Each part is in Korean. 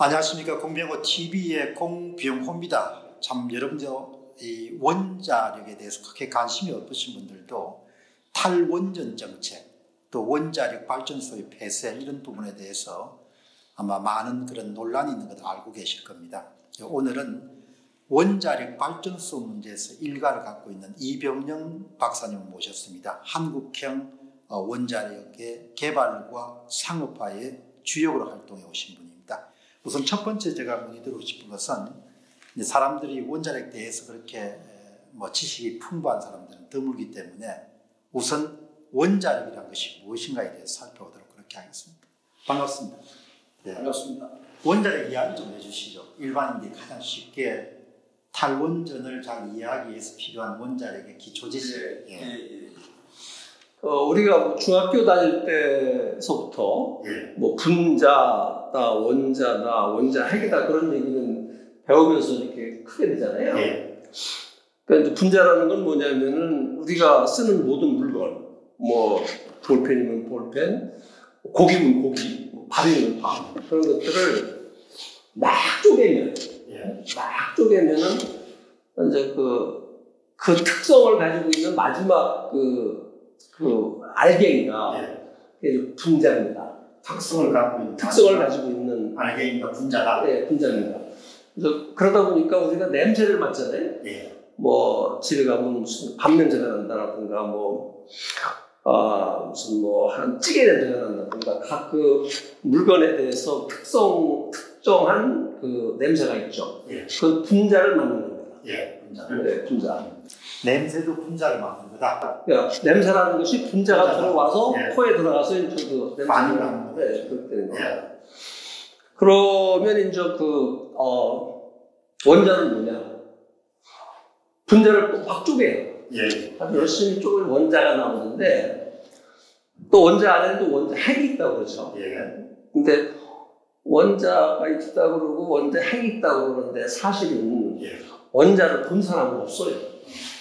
안녕하십니까 공병호 TV의 공병호입니다. 참 여러분들 이 원자력에 대해서 크게 관심이 없으신 분들도 탈원전 정책 또 원자력 발전소의 폐쇄 이런 부분에 대해서 아마 많은 그런 논란이 있는 것을 알고 계실 겁니다. 오늘은 원자력 발전소 문제에서 일가를 갖고 있는 이병영 박사님을 모셨습니다. 한국형 원자력의 개발과 상업화의 주역으로 활동해 오신 분입니다. 우선 첫 번째 제가 문의드리고 싶은 것은 사람들이 원자력에 대해서 그렇게 뭐 지식이 풍부한 사람들은 드물기 때문에 우선 원자력이라는 것이 무엇인가에 대해서 살펴보도록 그렇게 하겠습니다. 반갑습니다. 네. 반갑습니다. 원자력 이야기 좀 해주시죠. 일반인들이 가장 쉽게 탈원전을 잘 이해하기 위해서 필요한 원자력의 기초 지식. 예, 예. 예. 어, 우리가 뭐 중학교 다닐 때서부터 예. 뭐 분자다, 원자다, 원자 핵이다 그런 얘기는 배우면서 이렇게 크게 되잖아요. 예. 그러니까 분자라는 건 뭐냐면은 우리가 쓰는 모든 물건, 뭐 볼펜이면 볼펜, 고기면 고기, 뭐 밥이면 밥 그런 것들을 막 쪼개면, 예. 막 쪼개면은 이제 그, 그 특성을 가지고 있는 마지막 그, 그 알갱이가 예. 분자입니다. 특성을 갖고 있는 특성을 가지고 있는 알갱이가 분자다. 네, 분자입니다. 그래서 그러다 보니까 우리가 냄새를 맡잖아요. 예. 뭐 집에 가면 무슨 밥 냄새가 난다라든가 뭐 아, 무슨 뭐 한 찌개 냄새가 난다든가 각 그 물건에 대해서 특성 특정한 그 냄새가 있죠. 예. 그 분자를 맡는 겁니다. 예. 분자. 네, 분자. 냄새도 분자를 맡는 거다. 그러니까 냄새라는 것이 분자가. 들어와서 예. 코에 들어가서 이제 그 많이 냄새가 나는 네, 그렇게 되는 예. 그러면 이제 그 어, 원자는 뭐냐? 분자를 또확 쪼개요. 예. 아주 열심히 쪼개면 원자가 나오는데 또 원자 안에는 또 원자 핵이 있다고 그러죠. 예. 근데 원자가 있다고 그러고 원자 핵이 있다고 그러는데 사실은 예. 원자를 본 사람은 없어요.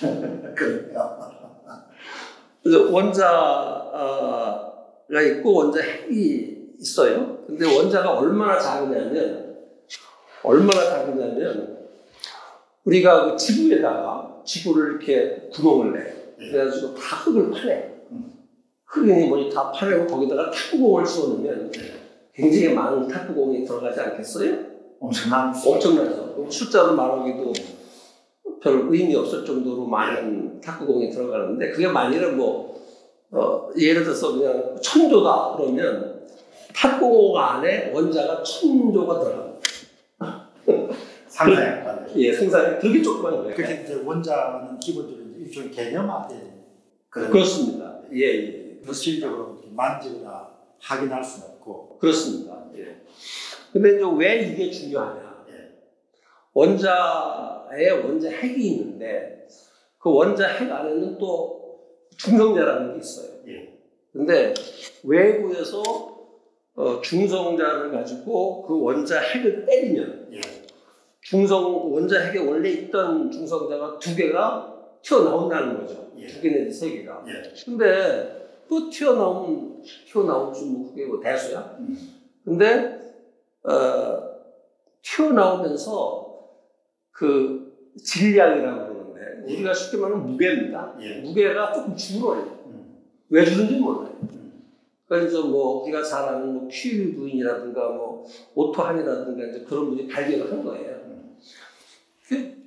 그러니까. 그래서 원자가 있고 원자 핵이 있어요. 근데 원자가 얼마나 작으냐면 얼마나 작으냐면 우리가 그 지구에다가 지구를 이렇게 구멍을 내. 예. 그래가지고 다 흙을 파내. 음. 흙이니 뭐니 다 파내고 거기다가 탁구공을 씌워놓으면 굉장히 많은 탁구공이 들어가지 않겠어요? 엄청난 엄청나죠. 숫자로 말하기도 별 의미 없을 정도로 많은 탁구공이 들어가는데 그게 만일에 뭐 어, 예를 들어서 그냥 천조다 그러면 탁구공 안에 원자가 천조가 들어갑니다. 상상이 안 가요. 예, 생산이 그렇게 조그만 거예요. 그게 이제 원자는 기본적으로 일종의 개념화된 그런 그렇습니다. 예, 예. 물질적으로 이렇게 만지거나 확인할 수는 없고 그렇습니다. 예. 근데 이제 왜 이게 중요하냐? 예. 원자에 원자 핵이 있는데 그 원자 핵 안에는 또 중성자라는 게 있어요. 예. 근데 외부에서 어, 중성자를 가지고 그 원자 핵을 때리면 예. 중성 원자 핵에 원래 있던 중성자가 두 개가 튀어나온다는 거죠. 예. 두개 내지 세 개가. 예. 근데 또 튀어나온 튀어나올지 뭐 그게 뭐 대수야. 음. 근데 어, 튀어나오면서 그 질량이라고 그러는데 우리가 쉽게 말하면 무게입니다. 예. 무게가 조금 줄어요. 음. 왜 주는지 몰라요. 음. 그래서 뭐 우리가 잘 아는 뭐큐 부인이라든가 뭐 오토한이라든가 이제 그런 분이 발견을 한 거예요.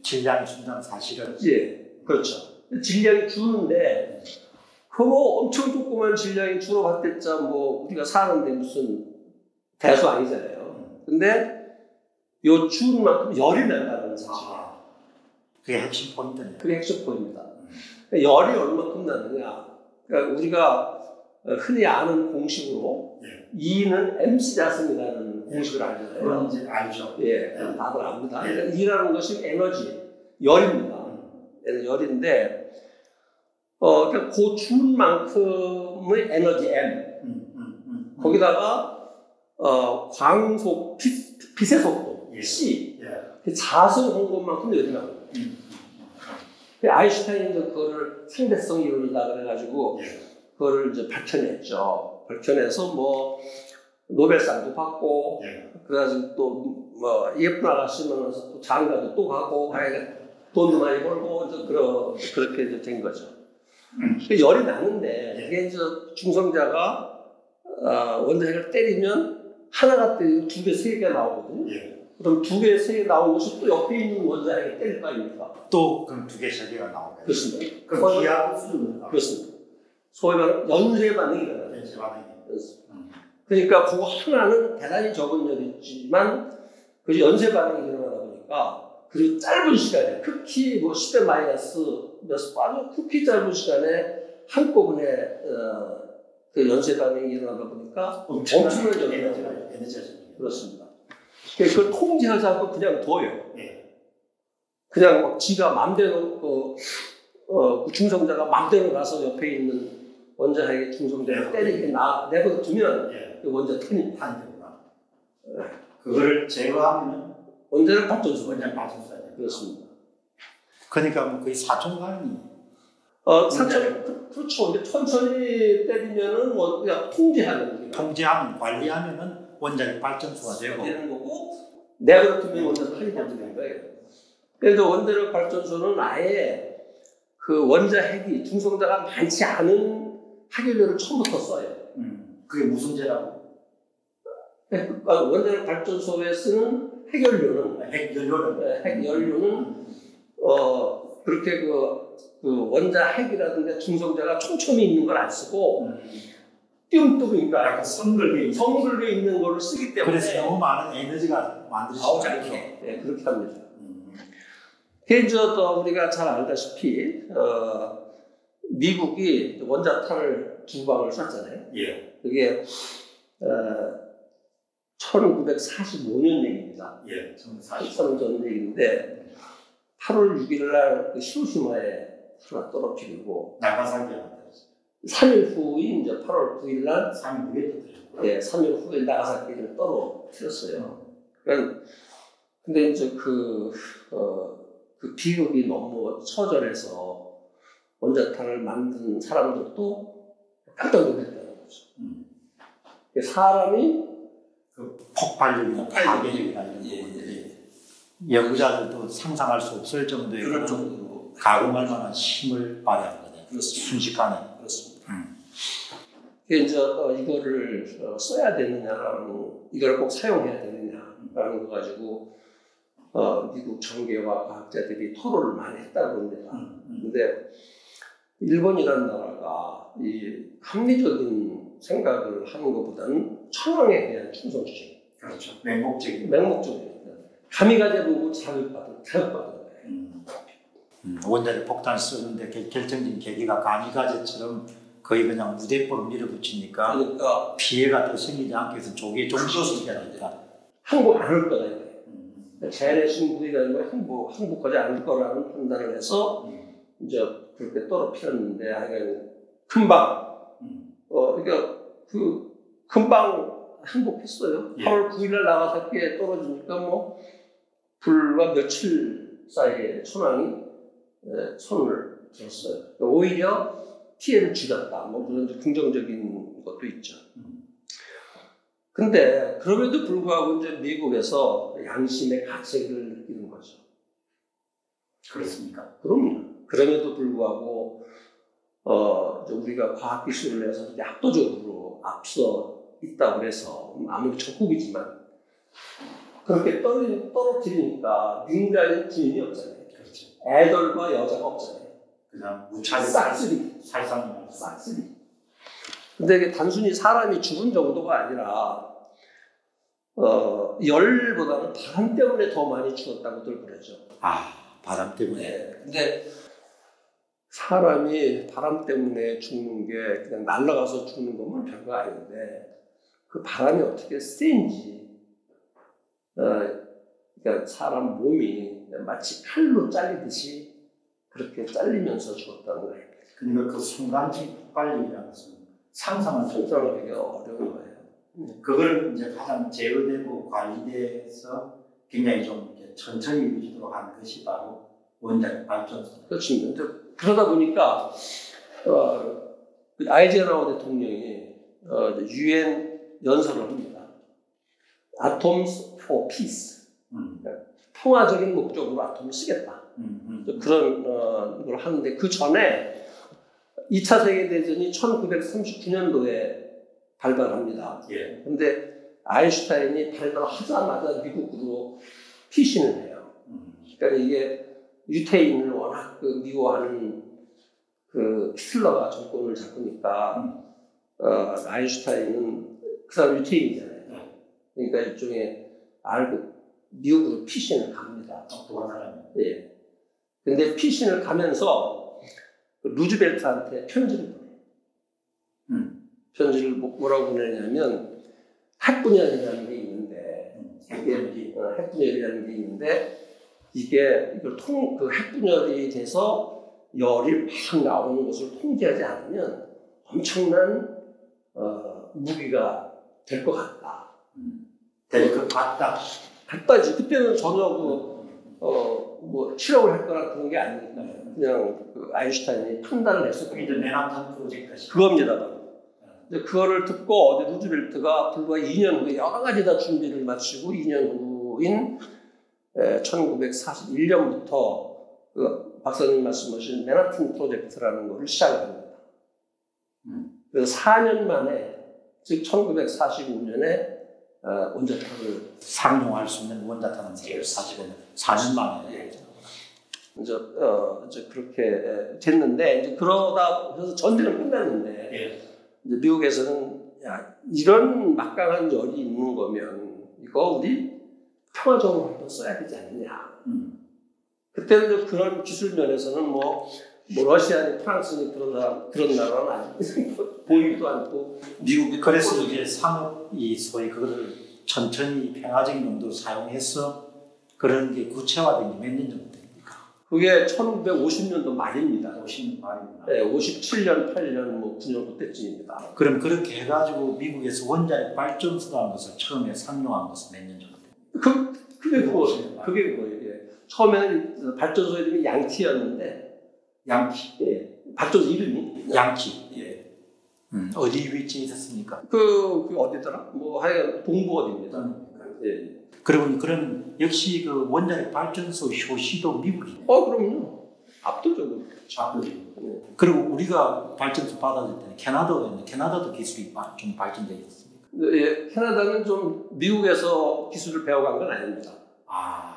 질량이 준다는 사실은 예, 그렇죠. 질량이 주는데 그거 엄청 조그만 질량이 줄어봤댔자 뭐 우리가 사는데 무슨 대수 아니잖아요. 근데 요 주는 만큼 열이 난다는 사실. 아, 그게 핵심 포인트네요. 그게 핵심 포인트입니다. 열이 얼마큼 나느냐. 그러니까 우리가 흔히 아는 공식으로 예. E는 MC 자승이라는 공식을 알잖아요. 그런지 알죠. 예, 다들 압니다. 예. 그러니까 E라는 것이 에너지, 열입니다. 에너지, 열인데, 어, 그러니까 그준 만큼의 에너지 M, 음, 음, 음. 거기다가, 어, 광속, 빛, 빛의 속도, 예. C, 예. 자승한 것만큼 열이 나옵니다. 음. 그 아인슈타인이 이제 그거를 상대성 이론이다 그래가지고, 예. 그거를 이제 밝혀냈죠. 밝혀내서 뭐, 노벨상도 받고 예. 그래가지고 또 뭐 예쁜 아가씨면 또 장가도 또 가고 돈도 많이 벌고 이제 그러, 그렇게 이제 된 거죠. 그 열이 나는데 예. 이게 이제 중성자가 어, 원자핵을 때리면 하나가 때리고 두 개, 세 개 나오거든요. 예. 그럼 두 개, 세 개 나온 것이 또 옆에 있는 원자핵을 때릴 거 아닙니까? 또 그럼 두 개, 세 개가 나오게. 그렇습니다. 그럼 기하급 수준은 그렇습니다. 소위 말하는 연쇄 반응이 일어나요. 연쇄 반응이. 음. 그러니까 그거 하나는 대단히 적은 열이지만 그 연쇄 반응이 일어나다 보니까 그리고 짧은 시간에 극히 뭐 10대 마이너스 몇 아주 극히 짧은 시간에 한꺼번에 어, 그 연쇄 반응이 일어나다 보니까 엄청난 에너지가 에너지가. 그렇습니다. 그걸 통제하지 않고 그냥 둬요. 예. 그냥 막 지가 맘대로 어, 어, 그 중성자가 맘대로 가서 옆에 있는 원자핵의 중성자를 때리게 나 내버려 두면 예. 그 원자 터집니다. 한대구나. 그거를 제거하면은 원자력 발전소가 원자 발전소야 돼. 그렇습니다. 그러니까 뭐 거의 사촌간이 어, 그- 그렇죠. 근데 천천히 때리면은 원 그냥 통제하는 게 통제하면 관리하면은 원자력 발전소가 되고 되는 거고 내버려 두면 원자 터지게 되는 거예요. 그래서 원자력 발전소는 아예 그 원자 핵이 중성자가 많지 않은 핵연료를 처음부터 써요. 음. 그게 무슨 죄라고? 그러니까 원자력 발전소에 쓰는 핵연료는 핵 연료를 핵 연료는 어 그렇게 그, 그 원자 핵이라든가 중성자가 촘촘히 있는 걸 안 쓰고 음. 띄엄띄엄 약간 성글게 성글게 있는 거를 쓰기 때문에 그래서 너무 많은 에너지가 만들어지지 않죠. 네, 그렇게 합니다. 음. 그래서 또 우리가 잘 알다시피 어, 미국이 원자탄을 두 방을 쐈잖아요. 예. 그게 어, 1945년 얘기입니다. 예. 1940. 40년 전 얘기인데 8월 6일 날 그 히로시마에 하나 떨어뜨리고 만들었어요. 3일 후인 이제 8월 9일 날 3일 후에 터뜨렸고. 예, 3일 후에 나가사키를 떨어뜨렸어요. 그러니까 근데 이제 그, 어, 그 비극이 너무 처절해서 원자탄을 만든 사람들도 깜짝 놀랐다는 거죠. 음. 사람이 폭발력이나 폭발력. 파괴력이나 이런 예, 부분들이 연구자들도 상상할 수 없을 정도의 그런 정도로 가공할 만한 힘을 발휘한. 그렇습니다. 순식간에. 그렇습니다. 음. 이제 어, 이거를 어, 써야 되느냐라는 이걸 꼭 사용해야 되느냐라는 거 가지고 어, 미국 정계와 과학자들이 토론을 많이 했다고 합니다. 음, 음. 근데 일본이라는 나라가 이 합리적인 생각을 하는 것보다는 천황에 대한 충성심, 그렇죠. 맹목적인. 맹목적인 감이가제 보고 자극받은 자극받은 거예요. 음. 음, 원자력 폭탄 쓰는데 결- 결정적인 계기가 가미가제처럼 거의 그냥 무대포로 밀어붙이니까 그러니까 피해가 더 생기지 않기 위해서 조기에 되니까. 항복 안 할 거다. 음. 재래 신부이가 아니고 항복 항복하지 않을 거라는 판단을 해서 음. 이제 그렇게 떨어뜨렸는데 하여간 금방 음. 어 그러니까 그 금방 항복했어요. 예. 8월 9일날 나가사키에 떨어지니까 뭐 불과 며칠 사이에 천황이 에, 손을 들었어요. 오히려 피해를 줄였다. 뭐 그런 이제 긍정적인 것도 있죠. 음. 근데 그럼에도 불구하고 이제 미국에서 양심의 가책을 느끼는 거죠. 그렇습니까? 그럼요. 그럼에도 불구하고 어, 이제 우리가 과학 기술을 이제 압도적으로 앞서 있다고 해서 아무리 적국이지만 그렇게 떨어, 떨어뜨리니까 민간인 군인이 없잖아요. 애들과 여자가 없잖아요. 그냥 무차별 싹쓸이. 살상 싹쓸이. 근데 이게 단순히 사람이 죽은 정도가 아니라 어, 열보다는 바람 때문에 더 많이 죽었다고들 그러죠. 아 바람 때문에 네. 근데 사람이 바람 때문에 죽는 게 그냥 날아가서 죽는 거면 별거 아닌데 그 바람이 어떻게 센지 어, 그러니까 사람 몸이 마치 칼로 잘리듯이 그렇게 잘리면서 죽었다는 거예요. 그러니까 그 순간적 수 없어요. 상상하기가 어려운 거예요. 그걸 이제 가장 제어되고 관리돼서 굉장히 좀 천천히 이루어지도록 하는 것이 바로 원자력 발전소. 이제 그러다 보니까 어, 그 아이젠하워 대통령이 어, 유엔 연설을 합니다. Atoms for Peace. 음. 평화적인 목적으로 아톰을 쓰겠다. 음. 음. 그런 어, 걸 하는데 그 전에 2차 세계대전이 1939년도에 발발합니다. 예. 근데 아인슈타인이 발발하자마자 미국으로 피신을 해요. 음. 그러니까 이게 유태인을 워낙 그 미워하는 그 히틀러가 정권을 잡으니까 어, 아인슈타인은 그 사람 유태인이잖아요. 그러니까 일종의 알고 미국으로 피신을 갑니다. 똑똑한 사람. 예. 근데 피신을 가면서 그 루즈벨트한테 편지를 보내요. 음. 편지를 뭐- 뭐라고 보내냐면 핵분열이라는 게 있는데 음. 이게 어, 핵분열이라는 게 있는데 이게 이걸 통, 그 핵분열이 돼서 열이 막 나오는 것을 통제하지 않으면 엄청난 어, 무기가 될 것 같다. 될것 같다. 같다지. 그때는 전혀 그, 어, 뭐, 실험을 할 거나 그런 게 아니니까요. 그냥 그 아인슈타인이 판단을 했었고. 그게 이제 맨하탄 프로젝트. 그겁니다. 근데 그거를 듣고 어디 루즈벨트가 불과 2년 후에 여러 가지 다 준비를 마치고 2년 후인 1941년부터 그 박사님 말씀하신 맨하튼 프로젝트라는 것을 시작을 합니다. 음. 그래서 4년 만에, 즉 1945년에 어, 원자탑을 상용할 수 있는 원자탄은 사실은 4년 만에. 이제, 어, 이제 그렇게 됐는데, 이제 그러다, 그래서 전쟁은 끝났는데, 예. 이제 미국에서는, 야, 이런 막강한 열이 있는 거면, 이거 우리 평화적으로 한번 써야 되지 않느냐. 음. 그때는 그런 기술 면에서는 뭐, 뭐 러시아니 프랑스니 그런 나라, 그런 나라는 아니고, 보이지도 않고, 미국이 그래서 이제 산업 이 소위 그거를 천천히 평화적인 용도로 사용해서 그런 게 구체화된 게 몇 년 정도 됩니까? 그게 1950년도 말입니다. 50년 말입니다. 네, 57년, 8년, 뭐 9년 그때쯤입니다. 그럼 그렇게 해가지고 미국에서 원자력 발전소라는 것을 처음에 상용한 것은 몇 년 정도 됩니까? 그, 그게 그거예요. 그게 그거예요. 예. 처음에는 발전소 이름이 양키였는데, 양키. 예. 발전소 이름이. 양키. 예. 음. 어디 위치에 있었습니까? 그, 그 어디더라? 뭐 하여간 동부 어디입니다. 음. 예. 그러고 그럼 역시 그 원자력 발전소 효시도 미국이네. 어, 그럼요. 압도적으로. 예. 그리고 우리가 발전소 받아들 때는 캐나다였는데 캐나다도 기술이 바- 좀 발전되어 있었습니까? 예, 캐나다는 좀 미국에서 기술을 배워간 건 아닙니다. 아.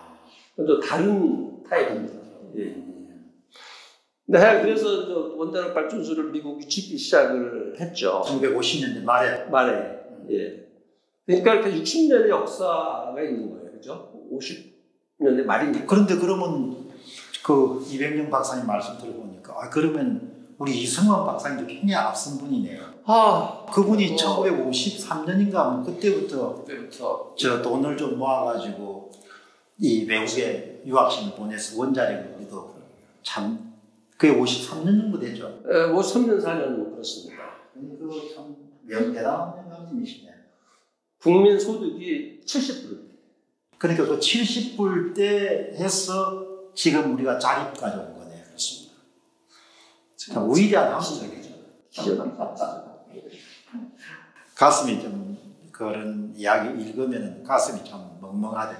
좀 다른 타입입니다. 예. 하여간 그래서 저 원자력 발전소를 미국이 짓기 시작을 했죠. 1950년대 말에 말에. 예. 그러니까 이렇게 60년의 역사가 있는 거예요. 그죠? 50년의 말이니까. 그런데 그러면 그 이백영 박사님 말씀 들어보니까 아 그러면 우리 이승원 박사님도 굉장히 앞선 분이네요. 아, 그분이 어. 1953년인가 그때부터 그때부터. 저 돈을 좀 모아가지고 이 외국에 유학생을 보내서 원자력을 우리도 참 그게 53년 정도 되죠. 에, 뭐 3년, 4년 뭐 그렇습니다. 그참 대단한 영감님이시네. 국민 소득이 70불. 그러니까 그 70불 때 해서 지금 우리가 자립까지 온 거네요. 그렇습니다. 참 위대한 한국적이죠. 가슴이 좀 그런 이야기 읽으면 가슴이 참 멍멍하대.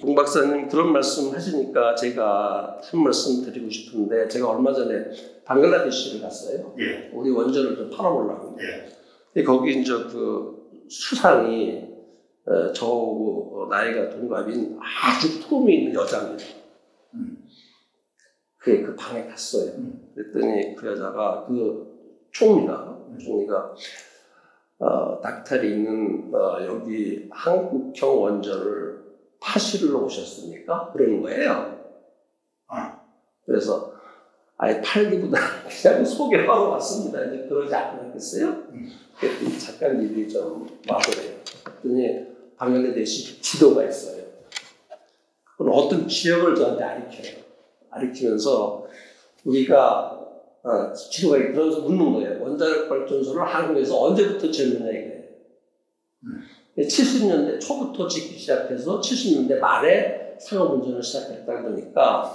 봉 박사님 그런 말씀 하시니까 제가 한 말씀 드리고 싶은데 제가 얼마 전에 방글라데시를 갔어요. 예. 우리 원전을 좀 팔아보려고. 예. 근데 거기 이제 그 수상이 어, 저하고 어, 나이가 동갑인 아주 품이 있는 여자입니다. 음. 그, 그 방에 갔어요. 음. 그랬더니 그 여자가 그 총리가, 총리가 어, 닥탈이 있는 어, 여기 한국형 원전을 파시러 오셨습니까? 그러는 거예요. 아. 그래서 아예 팔기보다 그냥 소개하러 왔습니다. 이제 그러지 않겠어요? 음. 그랬더니 작가님이 좀 와보래요. 그랬더니 방글라데시 지도가 있어요. 그럼 어떤 지역을 저한테 가르쳐요. 가르치면서 우리가 어, 지도가 있- 그러면서 묻는 거예요. 원자력 발전소를 한국에서 언제부터 짓느냐 이거예요. 음. 70년대 초부터 짓기 시작해서 70년대 말에 상업 운전을 시작했다 그러니까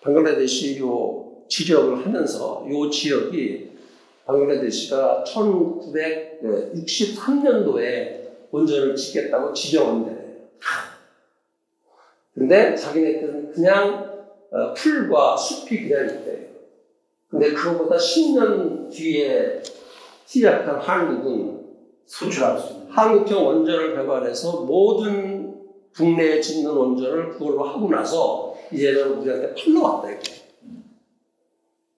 방글라데시 요 지력을 하면서 요 지역이 방글라데시가 1963년도에 원전을 짓겠다고 지정한대. 근데 자기네들은 그냥 어, 풀과 숲이 그냥 있대요. 근데 그거보다 10년 뒤에 시작한 한국은 수출할 수. 한국형 원전을 개발해서 모든 국내에 짓는 원전을 그걸로 하고 나서 이제는 우리한테 팔러 왔다 이거.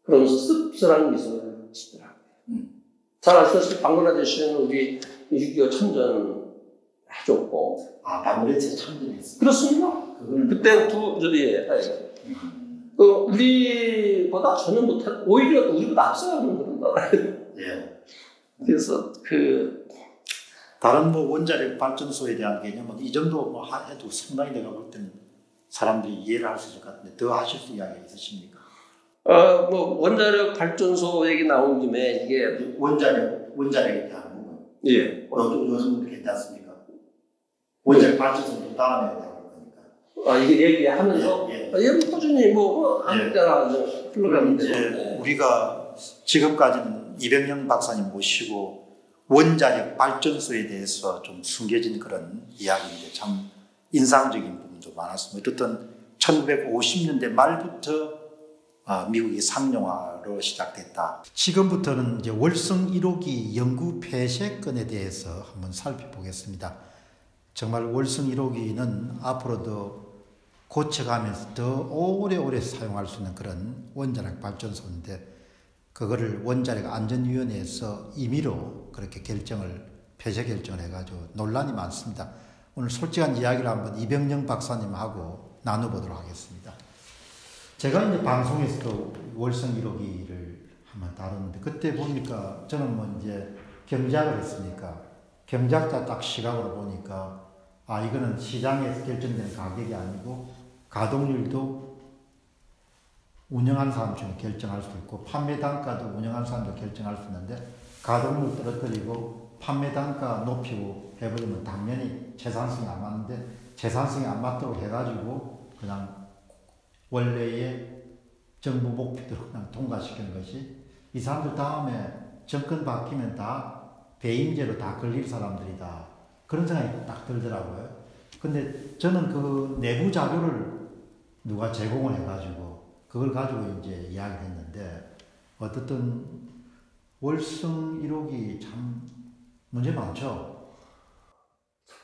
그러면서 씁쓸한 미소를 짓더라고요. 잘 아시다시피 방글라데시는 우리 6.25 참전 해줬고 아, 방글라데시 참전했어. 그렇습니다. 그걸 그때 두 저기 예, 그 우리보다 전혀 못한 오히려 우리보다 앞서가는 그런 나라예요. 예. 그래서 그 다른 뭐 원자력 발전소에 대한 개념은 이 정도 뭐 하- 해도 상당히 내가 볼 때는 사람들이 이해를 할 수 있을 것 같은데 더 하실 수 이야기 있으십니까? 어, 뭐 원자력 발전소 얘기 나온 김에 이게 원자력 원자력에 대한 부분. 예. 요즘 요즘 괜찮습니까? 원자력 발전소도 다음에. 아 이게 얘기하면서 예, 예. 아, 얘 꾸준히 뭐 예. 아무 때나 흘러가는데 우리가 지금까지는 이병영 박사님 모시고 원자력 발전소에 대해서 좀 숨겨진 그런 이야기인데 참 인상적인 부분도 많았습니다. 어쨌든 1950년대 말부터 아, 미국이 상용화로 시작됐다. 지금부터는 이제 월성 1호기 연구 폐쇄건에 대해서 한번 살펴보겠습니다. 정말 월성 1호기는 앞으로도 고쳐가면서 더 오래오래 사용할 수 있는 그런 원자력 발전소인데 그거를 원자력 안전위원회에서 임의로 그렇게 결정을 폐쇄 결정을 해가지고 논란이 많습니다. 오늘 솔직한 이야기를 한번 이병영 박사님하고 나눠보도록 하겠습니다. 제가 이제 방송에서도 월성 1호기를 한번 다뤘는데 그때 보니까 저는 뭐 이제 경작을 했으니까 경작자 딱 시각으로 보니까 아 이거는 시장에서 결정되는 가격이 아니고 가동률도 운영한 사람 중에 결정할 수 있고 판매 단가도 운영한 사람도 결정할 수 있는데 가동률 떨어뜨리고 판매 단가 높이고 해버리면 당연히 재산성이 안 맞는데 재산성이 안 맞도록 해가지고 그냥 원래의 정부 목표대로 그냥 통과시키는 것이 이 사람들 다음에 정권 바뀌면 다 배임죄로 다 걸릴 사람들이다. 그런 생각이 딱 들더라고요. 근데 저는 그 내부 자료를 누가 제공을 해가지고 그걸 가지고 이제 이야기를 했는데 어떻든 월성 1호기 참 문제 많죠.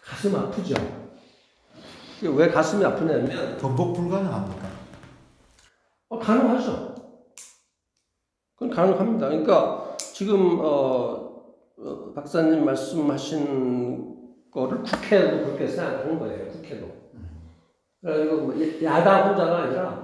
가슴 아프죠. 왜 가슴이 아프냐면 번복 불가능합니까? 어, 가능하죠. 그건 가능합니다. 그러니까 지금 어, 어, 박사님 말씀하신 거를 국회도 그렇게 생각하는 거예요. 국회도. 그래가지고 뭐 야당 혼자가 아니라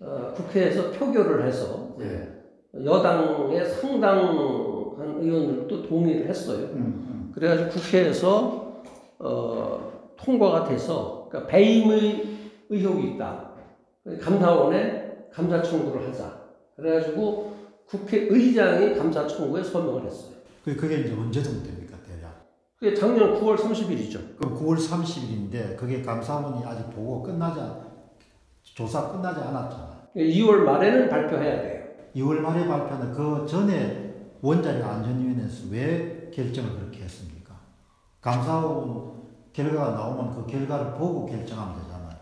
어, 국회에서 표결을 해서 예. 여당의 상당한 의원들도 동의를 했어요. 음, 그래가지고 국회에서 어, 통과가 돼서 그러니까 배임의 의혹이 있다. 감사원에 감사 청구를 하자. 그래가지고 국회의장이 감사 청구에 서명을 했어요. 그 그게 이제 언제 정도 됩니까 대략? 그게 작년 9월 30일이죠. 그럼 9월 30일인데 그게 감사원이 아직 보고 끝나지 않, 조사 끝나지 않았잖아. 2월 말에는 발표해야 돼요. 2월 말에 발표는 그 전에 원자력 안전위원회에서 왜 결정을 그렇게 했습니까? 감사원 결과가 나오면 그 결과를 보고 결정하면 되잖아요.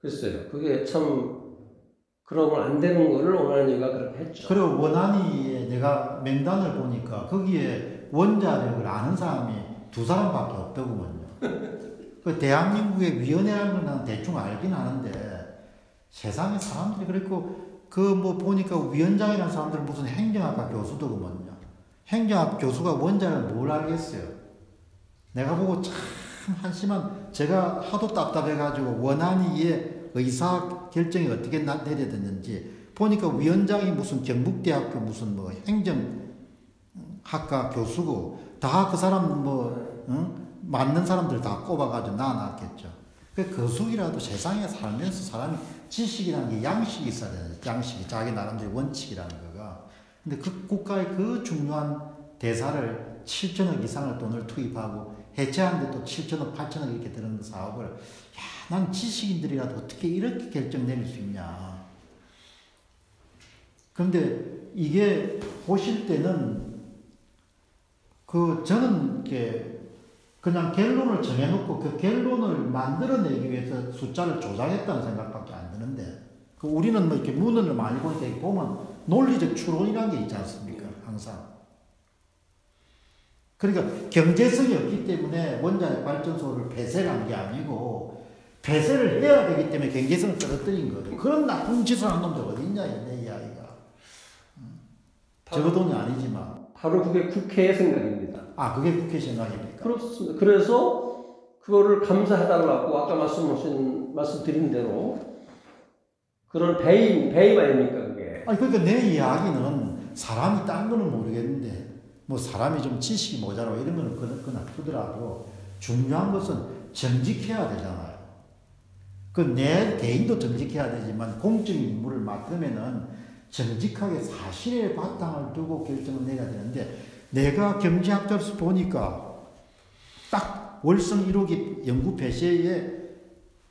글쎄요. 그게 참 그러면 안 되는 거를 원하는 이유가 그렇게 했죠. 그리고 원안위에 내가 명단을 보니까 거기에 원자력을 아는 사람이 두 사람밖에 없더구먼요. 그 대한민국의 위원회라는 건난 대충 알긴 하는데 세상에 사람들이 그랬고 그 뭐 보니까 위원장이라는 사람들은 무슨 행정학과 교수더구먼요. 행정학 교수가 원자를 뭘 알겠어요. 내가 보고 참 한심한 제가 하도 답답해가지고 원안위의 의사 결정이 어떻게 나- 내려졌는지 보니까 위원장이 무슨 경북대학교 무슨 뭐 행정학과 교수고 다 그 사람 뭐 응? 맞는 사람들 다 꼽아가지고 놔놨겠죠. 그 교수이라도 세상에 살면서 사람이 지식이라는 게 양식이 있어야 되는 양식이 자기 나름대로 원칙이라는 거가. 근데 그 국가의 그 중요한 대사를 7천억 이상을 돈을 투입하고 해체하는데 또 7천억, 8천억 이렇게 드는 그 사업을 야, 난 지식인들이라도 어떻게 이렇게 결정 내릴 수 있냐. 그런데 이게 보실 때는 그 저는 이렇게 그냥 결론을 정해놓고 그 결론을 만들어내기 위해서 숫자를 조작했다는 생각밖에 안 드는데 그 우리는 뭐 이렇게 문헌을 많이 보니까 보면 논리적 추론이라는 게 있지 않습니까? 항상. 그러니까 경제성이 없기 때문에 원자력 발전소를 폐쇄한 게 아니고 폐쇄를 해야 되기 때문에 경제성을 떨어뜨린 거예요. 그런 나쁜 짓을 한 놈들 어디 있냐 내 이야기가. 적어도는 아니지만. 바로 그게 국회의 생각입니다. 아 그게 국회 생각입니까? 그렇습니다. 그래서 그거를 감사해달라고 아까 말씀하신 말씀드린 대로 그런 배임 배임 아닙니까 그게? 아니 그러니까 내 이야기는 사람이 딴 거는 모르겠는데 뭐 사람이 좀 지식이 모자라고 이런 거는 그건 그나 두더라도 중요한 것은 정직해야 되잖아요. 그 내 개인도 정직해야 되지만 공적인 임무를 맡으면은 정직하게 사실에 바탕을 두고 결정을 내야 되는데 내가 경제학자로서 보니까 딱 월성 1호기 연구 폐쇄의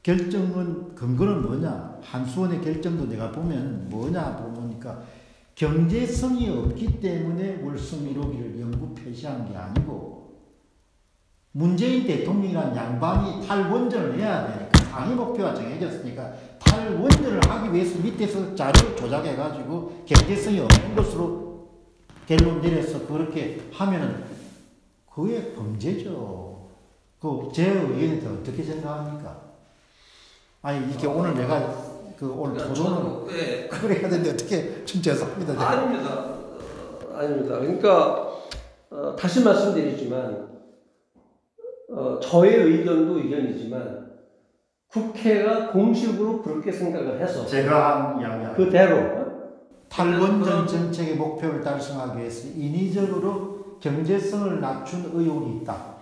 결정은 근거는 뭐냐? 한수원의 결정도 내가 보면 뭐냐 보니까 경제성이 없기 때문에 월성 1호기를 연구 폐쇄한 게 아니고 문재인 대통령이란 양반이 탈원전을 해야 되니까 당의 목표가 정해졌으니까 탈원전을 하기 위해서 밑에서 자료를 조작해가지고 경제성이 없는 것으로 결론 내려서 그렇게 하면은 그게 범죄죠. 그 제 의견에 어떻게 생각합니까? 아니 이게 오늘 내가 그 오늘 토론을 네. 그래야 되는데 어떻게 좀 죄송합니다. 제가. 아닙니다. 어, 아닙니다. 그러니까 어, 다시 말씀드리지만 어, 저의 의견도 의견이지만 국회가 공식으로 그렇게 생각을 해서 제가 한 이야기야. 그대로 탈원전 정책의 목표를 달성하기 위해서 인위적으로 경제성을 낮춘 의혹이 있다.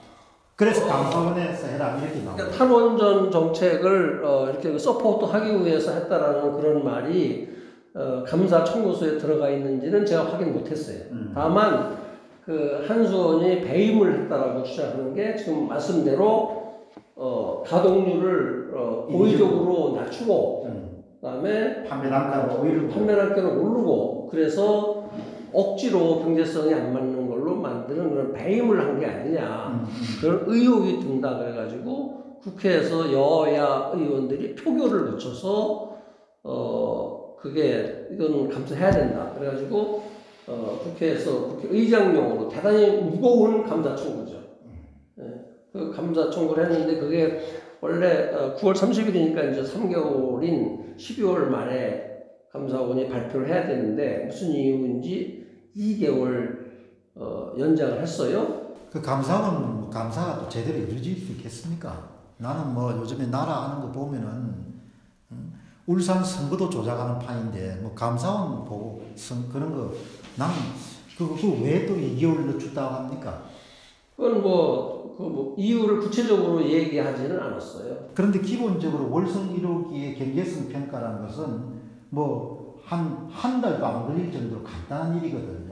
그래서 감사원에서 해라 이렇게 나옵니다. 그러니까 탈원전 정책을 어, 이렇게 서포트하기 위해서 했다라는 그런 말이 어, 감사 청구서에 들어가 있는지는 제가 확인 못했어요. 음. 다만 그 한수원이 배임을 했다라고 주장하는 게 지금 말씀대로 어, 가동률을 어, 고의적으로 낮추고 음. 그다음에 판매 단가를 오히려 판매 단가를 오르고 그래서 억지로 경제성이 안 맞는 만드는 그런 배임을 한 게 아니냐. 음, 음. 그런 의혹이 든다 그래가지고 국회에서 여야 의원들이 표결을 거쳐서 어 그게 이건 감사해야 된다 그래가지고 어 국회에서 국회 의장용으로 대단히 무거운 감사 청구죠. 예, 그 감사 청구를 했는데 그게 원래 어 9월 30일이니까 이제 3개월인 12월 말에 감사원이 발표를 해야 되는데 무슨 이유인지 2개월 어 연장을 했어요. 그 감사는 뭐 감사가 또 제대로 이루어질 수 있겠습니까? 나는 뭐 요즘에 나라 하는 거 보면은 음, 울산 선거도 조작하는 판인데 뭐 감사원 보고 선 그런 거 나는 그왜또 2개월로 줬다고 합니까? 그건 뭐, 그 뭐, 이유를 구체적으로 얘기하지는 않았어요. 그런데 기본적으로 월성 1호기의 경제성 평가라는 것은 뭐 한 한 달도 안 걸릴 정도로 간단한 일이거든요.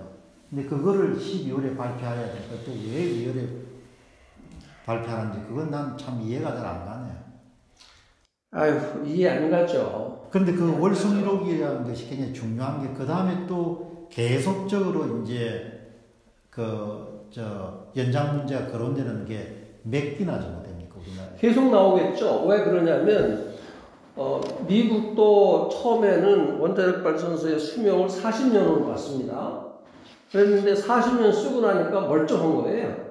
근데 그거를 12월에 발표해야 될 것도 왜 2월에 발표하는지 그건 난 참 이해가 잘 안 가네요. 아유, 이해 안 가죠. 그런데 그 월성 1호기라는 것이 굉장히 중요한 게 그 다음에 또 계속적으로 이제 그 저 연장 문제가 거론되는 게 몇 기나 정도 됩니까 우리나라에? 계속 나오겠죠. 왜 그러냐면, 어, 미국도 처음에는 원자력 발전소의 수명을 40년으로 봤습니다. 그랬는데 40년 쓰고 나니까 멀쩡한 거예요.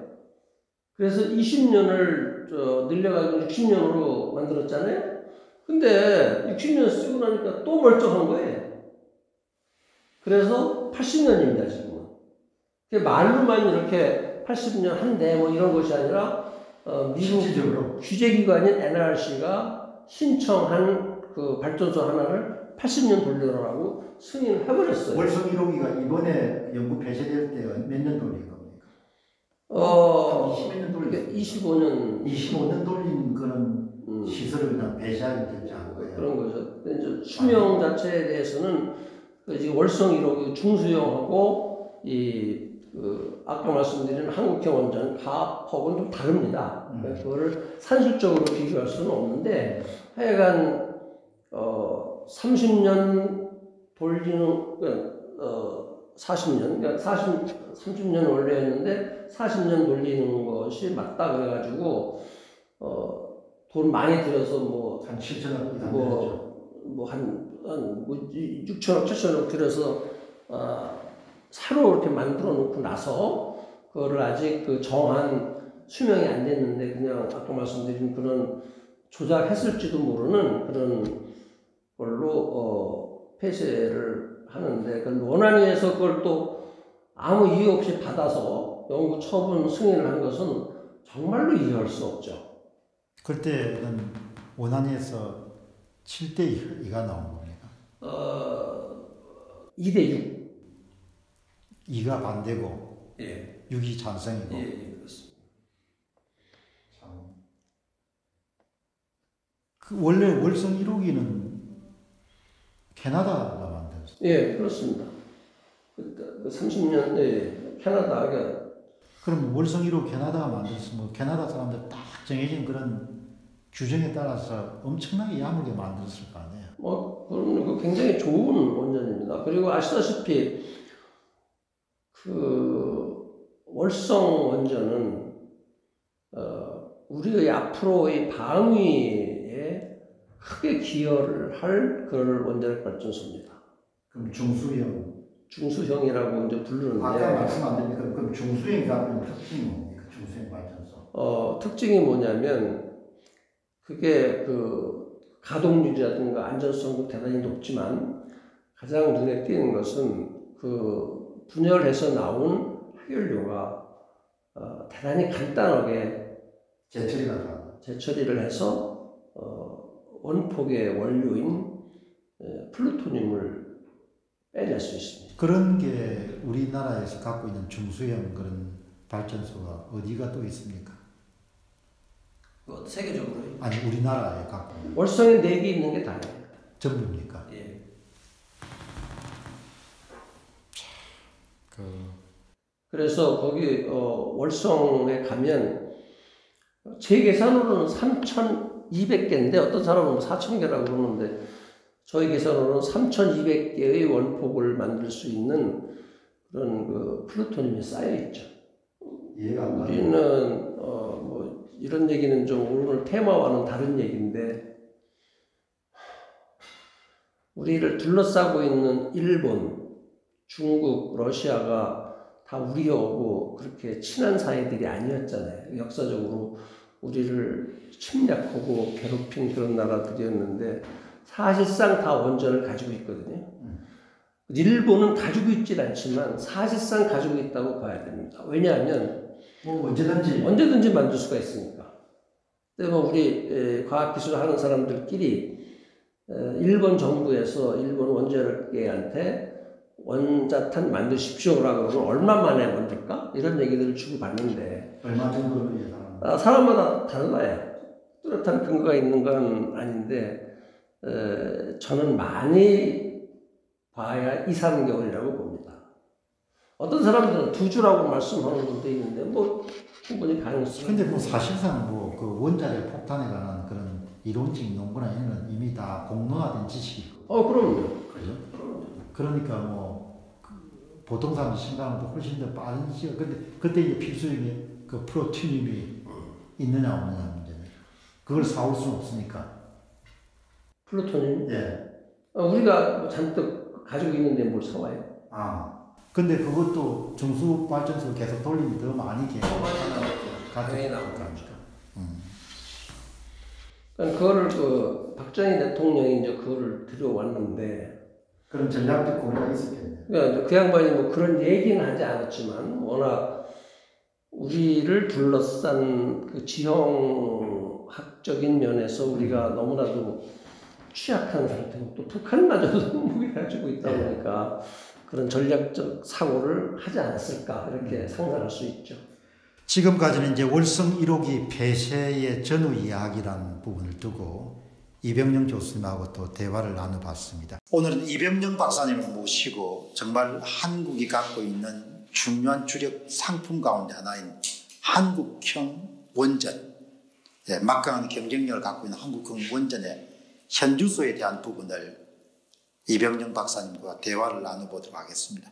그래서 20년을 저 늘려가지고 60년으로 만들었잖아요. 근데 60년 쓰고 나니까 또 멀쩡한 거예요. 그래서 80년입니다, 지금은. 말로만 이렇게 80년 한대 뭐 이런 것이 아니라 어, 미국 실질적으로 규제기관인 NRC가 신청한 그 발전소 하나를 80년 돌려라고 승인을 해버렸어요. 월성 1호기가 이번에 연구 폐쇄될 때 몇 년 돌린 겁니까? 어, 20몇 년 이게 돌린 25년 25년 돌린 그런 음, 시설을 그냥 폐쇄하게 결정한 거예요. 그런 거죠. 근데 이제 수명 자체에 대해서는 그 이제 월성 1호 중수용하고 이 그 아까 말씀드린 한국형 원전 가하고는 좀 다릅니다. 음. 그거를 산술적으로 비교할 수는 없는데 하여간 어 30년 돌리는 그, 어 40년, 그러니까 40, 30년 원래였는데 40년 돌리는 것이 맞다 그래가지고 어, 돈 많이 들여서 뭐 한 7천억 이상 뭐, 뭐 한 한, 뭐 6천억, 7천억 들여서 어, 새로 이렇게 만들어 놓고 나서 그거를 아직 그 정한 수명이 안 됐는데 그냥 아까 말씀드린 그런 조작했을지도 모르는 그런 걸로 어, 폐쇄를 하는데 그 원안위에서 그걸 또 아무 이유 없이 받아서 영구 처분 승인을 한 것은 정말로 이해할 수 없죠. 그때는 원안에서 7대 2가 나온 겁니까? 어, 2대 6. 2가 반대고 예. 6이 찬성이고 예, 예, 그렇습니다. 참. 그 원래 월성 1호기는 캐나다가 만들었어요. 예, 그렇습니다. 그, 그 30년, 예, 캐나다, 그, 그럼 월성 1호 캐나다가 만들었으면 캐나다 사람들 딱 정해진 그런 규정에 따라서 엄청나게 야물게 만들었을 거 아니에요. 뭐, 그런, 그 굉장히 좋은 원전입니다. 그리고 아시다시피, 그, 월성 원전은, 어, 우리의 앞으로의 방위에 크게 기여를 할 그런 원자력 발전소입니다. 그럼 중수형. 중수형이라고 이제 부르는데, 아까 말씀 안 드리니까 그럼 중수형이 갖고 있는 특징이 뭡니까? 중수형 발전소. 어, 특징이 뭐냐면, 그게 그 가동률이라든가 안전성도 대단히 높지만, 가장 눈에 띄는 것은 그 분열해서 나온 해결료가 어, 대단히 간단하게 가서. 재처리를 해서 어, 원폭의 원료인 에, 플루토늄을 빼낼 수 있습니다. 그런 게 우리나라에서 갖고 있는 중수형 그런 발전소가 어디가 또 있습니까? 뭐 세계적으로 아니 우리나라에 갖고 있는 월성에 네개 있는 게 다예요. 전부입니까? 예. 그 그래서 거기 어, 월성에 가면 제 계산으로는 3,200개인데 어떤 사람은 4,000개라고 그러는데 저희 계산으로는 3,200개의 원폭을 만들 수 있는 그런 그 플루토늄이 쌓여 있죠. 이해가 안 가는 우리는 어, 뭐 이런 얘기는 좀 오늘 테마와는 다른 얘기인데 우리를 둘러싸고 있는 일본, 중국, 러시아가 다 우리하고 그렇게 친한 사이들이 아니었잖아요. 역사적으로 우리를 침략하고 괴롭힌 그런 나라들이었는데 사실상 다 원전을 가지고 있거든요. 일본은 가지고 있질 않지만 사실상 가지고 있다고 봐야 됩니다. 왜냐하면 뭐 언제든지 언제든지 만들 수가 있으니까. 근데 뭐 우리 에, 과학기술 하는 사람들끼리 에, 일본 정부에서 일본 원자력계한테 원자탄 만드십시오라고 그러면 얼마 만에 만들까? 이런 얘기들을 주고 받는데 얼마? 아, 사람마다 달라요. 뚜렷한 근거가 있는 건 아닌데 에, 저는 많이 봐야 2, 3개월이라고 봅니다. 어떤 사람들은 두 주라고 말씀하는 분도 있는데 뭐 충분히 가능성이 근데 뭐 사실상 뭐 그 원자력 폭탄에 관한 그런 이론적 논문이나 이런 건 이미 다 공론화된 지식이고 어 그럼요. 그죠? 그러니까 뭐 그 보통 사람들 생각하는 훨씬 더 빠른 시간 근데 그때 이제 필수적인 그 프로티늄이 있느냐 없느냐 문제네. 그걸 사올 수는 없으니까. 플루토늄 예. 어, 우리가 뭐 잔뜩 가지고 있는데 뭘 사와요? 아. 근데 그것도 중수 발전소 계속 돌리면 더 많이 개. 당연히 나오죠. 음. 그러니까 그거를 그 박정희 대통령이 이제 그거를 들여왔는데 그런 전략적 고려가 있었겠네요. 그러니까 그 양반이 뭐 그런 얘기는 하지 않았지만 워낙 우리를 둘러싼 그 지형학적인 면에서 우리가 너무나도 취약한 상태고 또 북한마저도 무기 가지고 있다 보니까 그런 전략적 사고를 하지 않았을까 이렇게 상상할 수 있죠. 지금까지는 이제 월성 1호기 폐쇄의 전후 이야기라는 부분을 두고 이병영 교수님하고 또 대화를 나눠봤습니다. 오늘은 이병영 박사님을 모시고 정말 한국이 갖고 있는 중요한 주력 상품 가운데 하나인 한국형 원전, 예, 막강한 경쟁력을 갖고 있는 한국형 원전의 현주소에 대한 부분을 이병영 박사님과 대화를 나눠보도록 하겠습니다.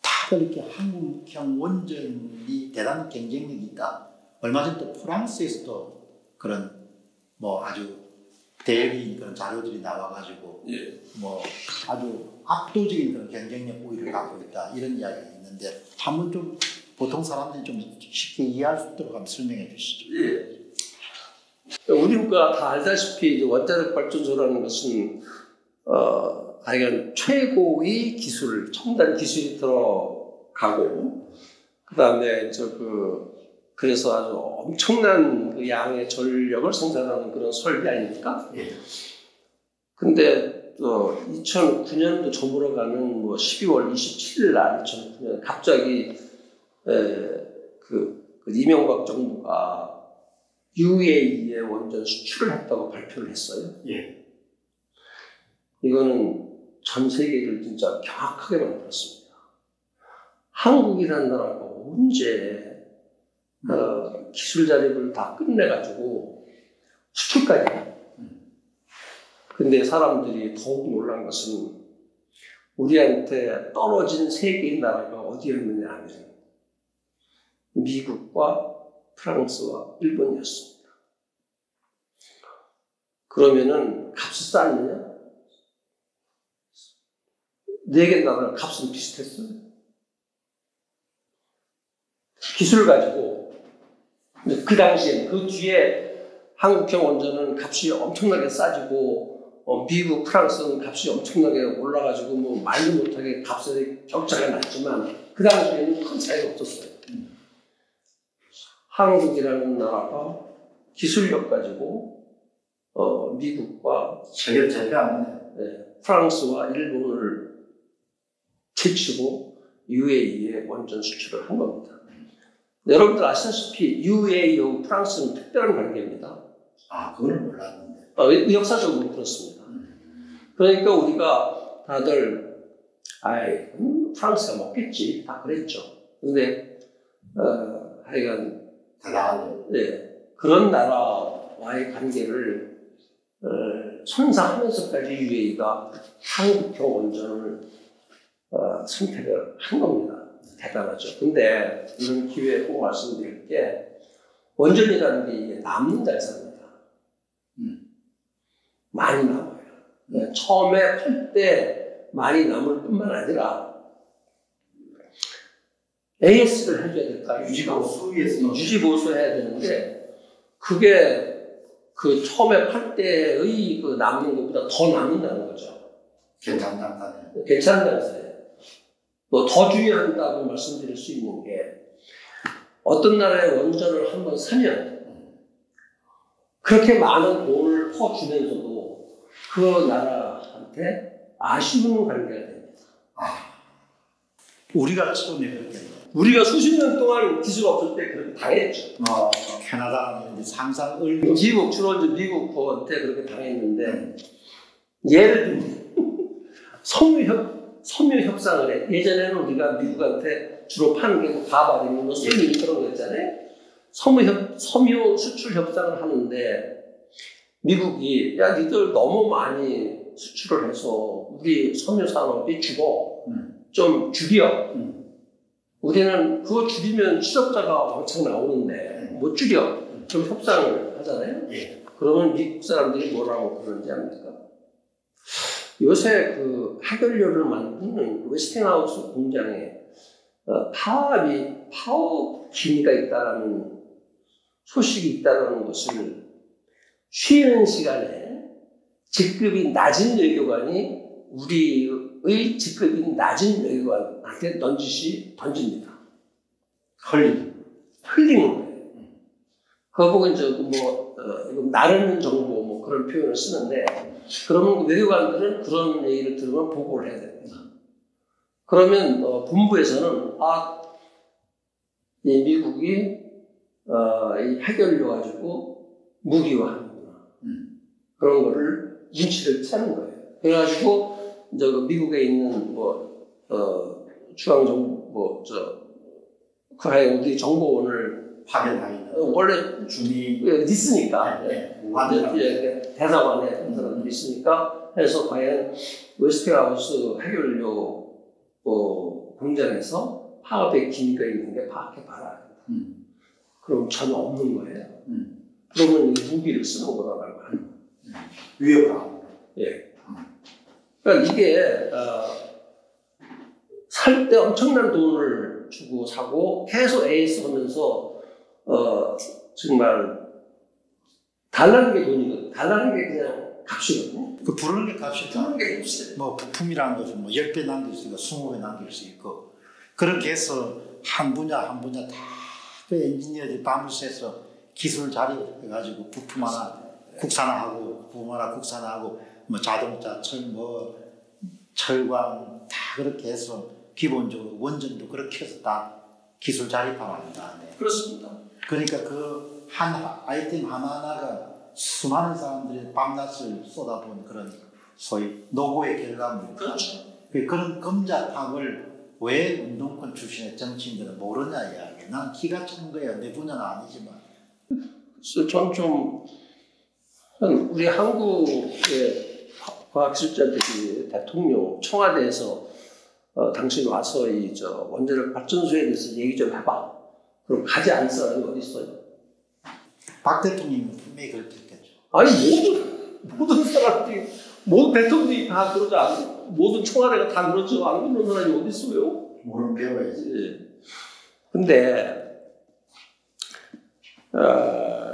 다들 이렇게 한국형 원전이 대단한 경쟁력이 있다. 얼마 전 또 프랑스에서도 그런 뭐 아주 대리 그런 자료들이 나와가지고 예. 뭐 아주 압도적인 그런 경쟁력 우위를 갖고 있다 이런 이야기가 있는데 한번 좀 보통 사람들이 좀 쉽게 이해할 수 있도록 한번 설명해 주시죠. 예. 우리가 다 알다시피 이제 원자력 발전소라는 것은 어, 하여간 최고의 기술, 첨단 기술이 들어가고 그다음에 저그 그래서 아주 엄청난 그 양의 전력을 생산하는 그런 설비 아닙니까? 예. 근데 또 2009년도 저물어 가는 뭐 12월 27일 날 2009년 갑자기 에, 그, 그 이명박 정부가 UAE에 원전 수출을 했다고 발표를 했어요. 예. 이거는 전 세계를 진짜 경악하게 만들었습니다. 한국이라는 나라가 언제 어, 기술 자립을 다 끝내가지고 수출까지. 근데 사람들이 더욱 놀란 것은 우리한테 떨어진 세 개의 나라가 어디였느냐 하면 미국과 프랑스와 일본이었습니다. 그러면은 값이 쌌느냐? 네 개 나라 값은 비슷했어요. 기술 가지고 그 당시에 그 뒤에 한국형 원전은 값이 엄청나게 싸지고 어, 미국, 프랑스는 값이 엄청나게 올라가지고 뭐 말도 못하게 값에 격차가 났지만 그 당시에는 큰 차이가 없었어요. 한국이라는 나라가 기술력 가지고 어, 미국과 저게 제가 안 네, 프랑스와 일본을 제치고 UAE에 원전 수출을 한 겁니다. 여러분들 아시다시피 UAE하고 프랑스는 특별한 관계입니다. 아, 그걸 몰랐는데. 어, 역사적으로 그렇습니다. 그러니까 우리가 다들 아이 음, 프랑스가 먹겠지 다 그랬죠. 근데 어, 하여간. 네, 그런 나라와의 관계를 어, 선사하면서까지 UAE가 한국형 원전을 어, 선택을 한 겁니다. 대단하죠. 근데 이런 기회에 꼭 말씀드릴 게 원전이라는 게 이게 남는 자산입니다. 음. 많이 남아요. 네, 처음에 팔때 많이 남을 뿐만 아니라 AS를 해줘야 아닙니까? 유지보수 위에서 유지 보수 해야 되는데 그게 그 처음에 팔 때의 그 남는 것보다 더 남는다는 거죠. 괜찮다는 괜찮다면서요. 뭐더 중요한다고 말씀드릴 수 있는 게 어떤 나라의 원전을 한번 사면 그렇게 많은 돈을 퍼주면서도 그 나라한테 아쉬운 관계가 됩니다. 우리가 처음에 그렇게 우리가 수십 년 동안 기술 없을 때 그렇게 당했죠. 어, 캐나다 이제 상상 을 미국 주로 이제 미국한테 그렇게 당했는데 예를 들면 섬유협 섬유협상을 해. 예전에는 우리가 미국한테 주로 파는 게뭐 바바리는 뭐 셀린 그런 거 있잖아요. 섬유협 섬유 수출 협상을 하는데 미국이 야 니들 너무 많이 수출을 해서 우리 섬유 산업이 죽어 음. 좀 줄여. 음. 우리는 그거 줄이면 실업자가 왕창 나오는데 못 줄여. 좀 협상을 하잖아요. 예. 그러면 미국 사람들이 뭐라고 그러는지 압니까? 요새 그 해결료를 만드는 웨스팅하우스 공장에 어, 파업이 파업 기미가 있다라는 소식이 있다는 것을 쉬는 시간에 직급이 낮은 외교관이 우리의 직급이 낮은 외교관한테 던지시 던집니다. 헐리. 흘리는 거예요. 그거 보고 이제 뭐, 어, 나르는 정보 뭐 그런 표현을 쓰는데, 그러면 외교관들은 그런 얘기를 들으면 보고를 해야 됩니다. 그러면 어, 본부에서는, 아, 이 미국이 어, 이 해결료 가지고. 음. 그런 거를 눈치를 채는 거예요. 그래가지고, 이제 그 미국에 있는 뭐, 어, 중앙 정부, 뭐, 저, 그 하여 우리 정보원을 파견하기는 어, 원래 예, 있으니까 네. 예, 무한대 예, 대사관에 있는 사람들이 있으니까 해서 과연 웨스팅하우스 해결료 어, 공장에서 파업의 기미가 있는 게 파악해 봐라. 음. 그럼 전혀 없는 거예요. 음. 그러면 이 무기를 쓰는 거예요. 위협하고. 예. 그러니까 이게 어, 살 때 엄청난 돈을 주고 사고 계속 AS 하면서 어, 정말 달라는 게 돈이거든. 달라는 게 그냥 값이거든요. 그 부르는 게 값이다. 주는 게 값이에요. 뭐 부품이라는 것은 뭐 10배 남길 수 있고 20배 남길 수 있고 그렇게 해서 한 분야 한 분야 다 그 엔지니어들이 밤을 새서 기술 자립해가지고 부품 하나 국산화하고 부품 하나 국산화하고 뭐 자동차, 철, 뭐 철광 다 그렇게 해서 기본적으로 원전도 그렇게 해서 다 기술 거 아니에요. 그렇습니다. 그러니까 그 한 아이템 하나하나가 수많은 사람들이 밤낮을 쏟아본 그런 소위 노고의 결과물. 그렇죠. 그 그런 검자탕을 왜 운동권 출신의 정치인들은 모르냐 이야기. 난 기가 찬 거야. 내 분야는 아니지만. 전좀 우리 한국의 과학실자들이 대통령 청와대에서 어, 당신 와서 이 저 원자력 발전소에 대해서 얘기 좀 해봐. 그럼 가지 않은 사람이 어디 있어요? 박 대통령이 분명히 그렇게 했겠죠. 아니 모든 모든 사람들이 모든 대통령이 다 그러지 않 모든 청와대가 다 그러죠. 안 그러는 사람이 어디 있어요? 모르면 배워야지. 예. 근데 어,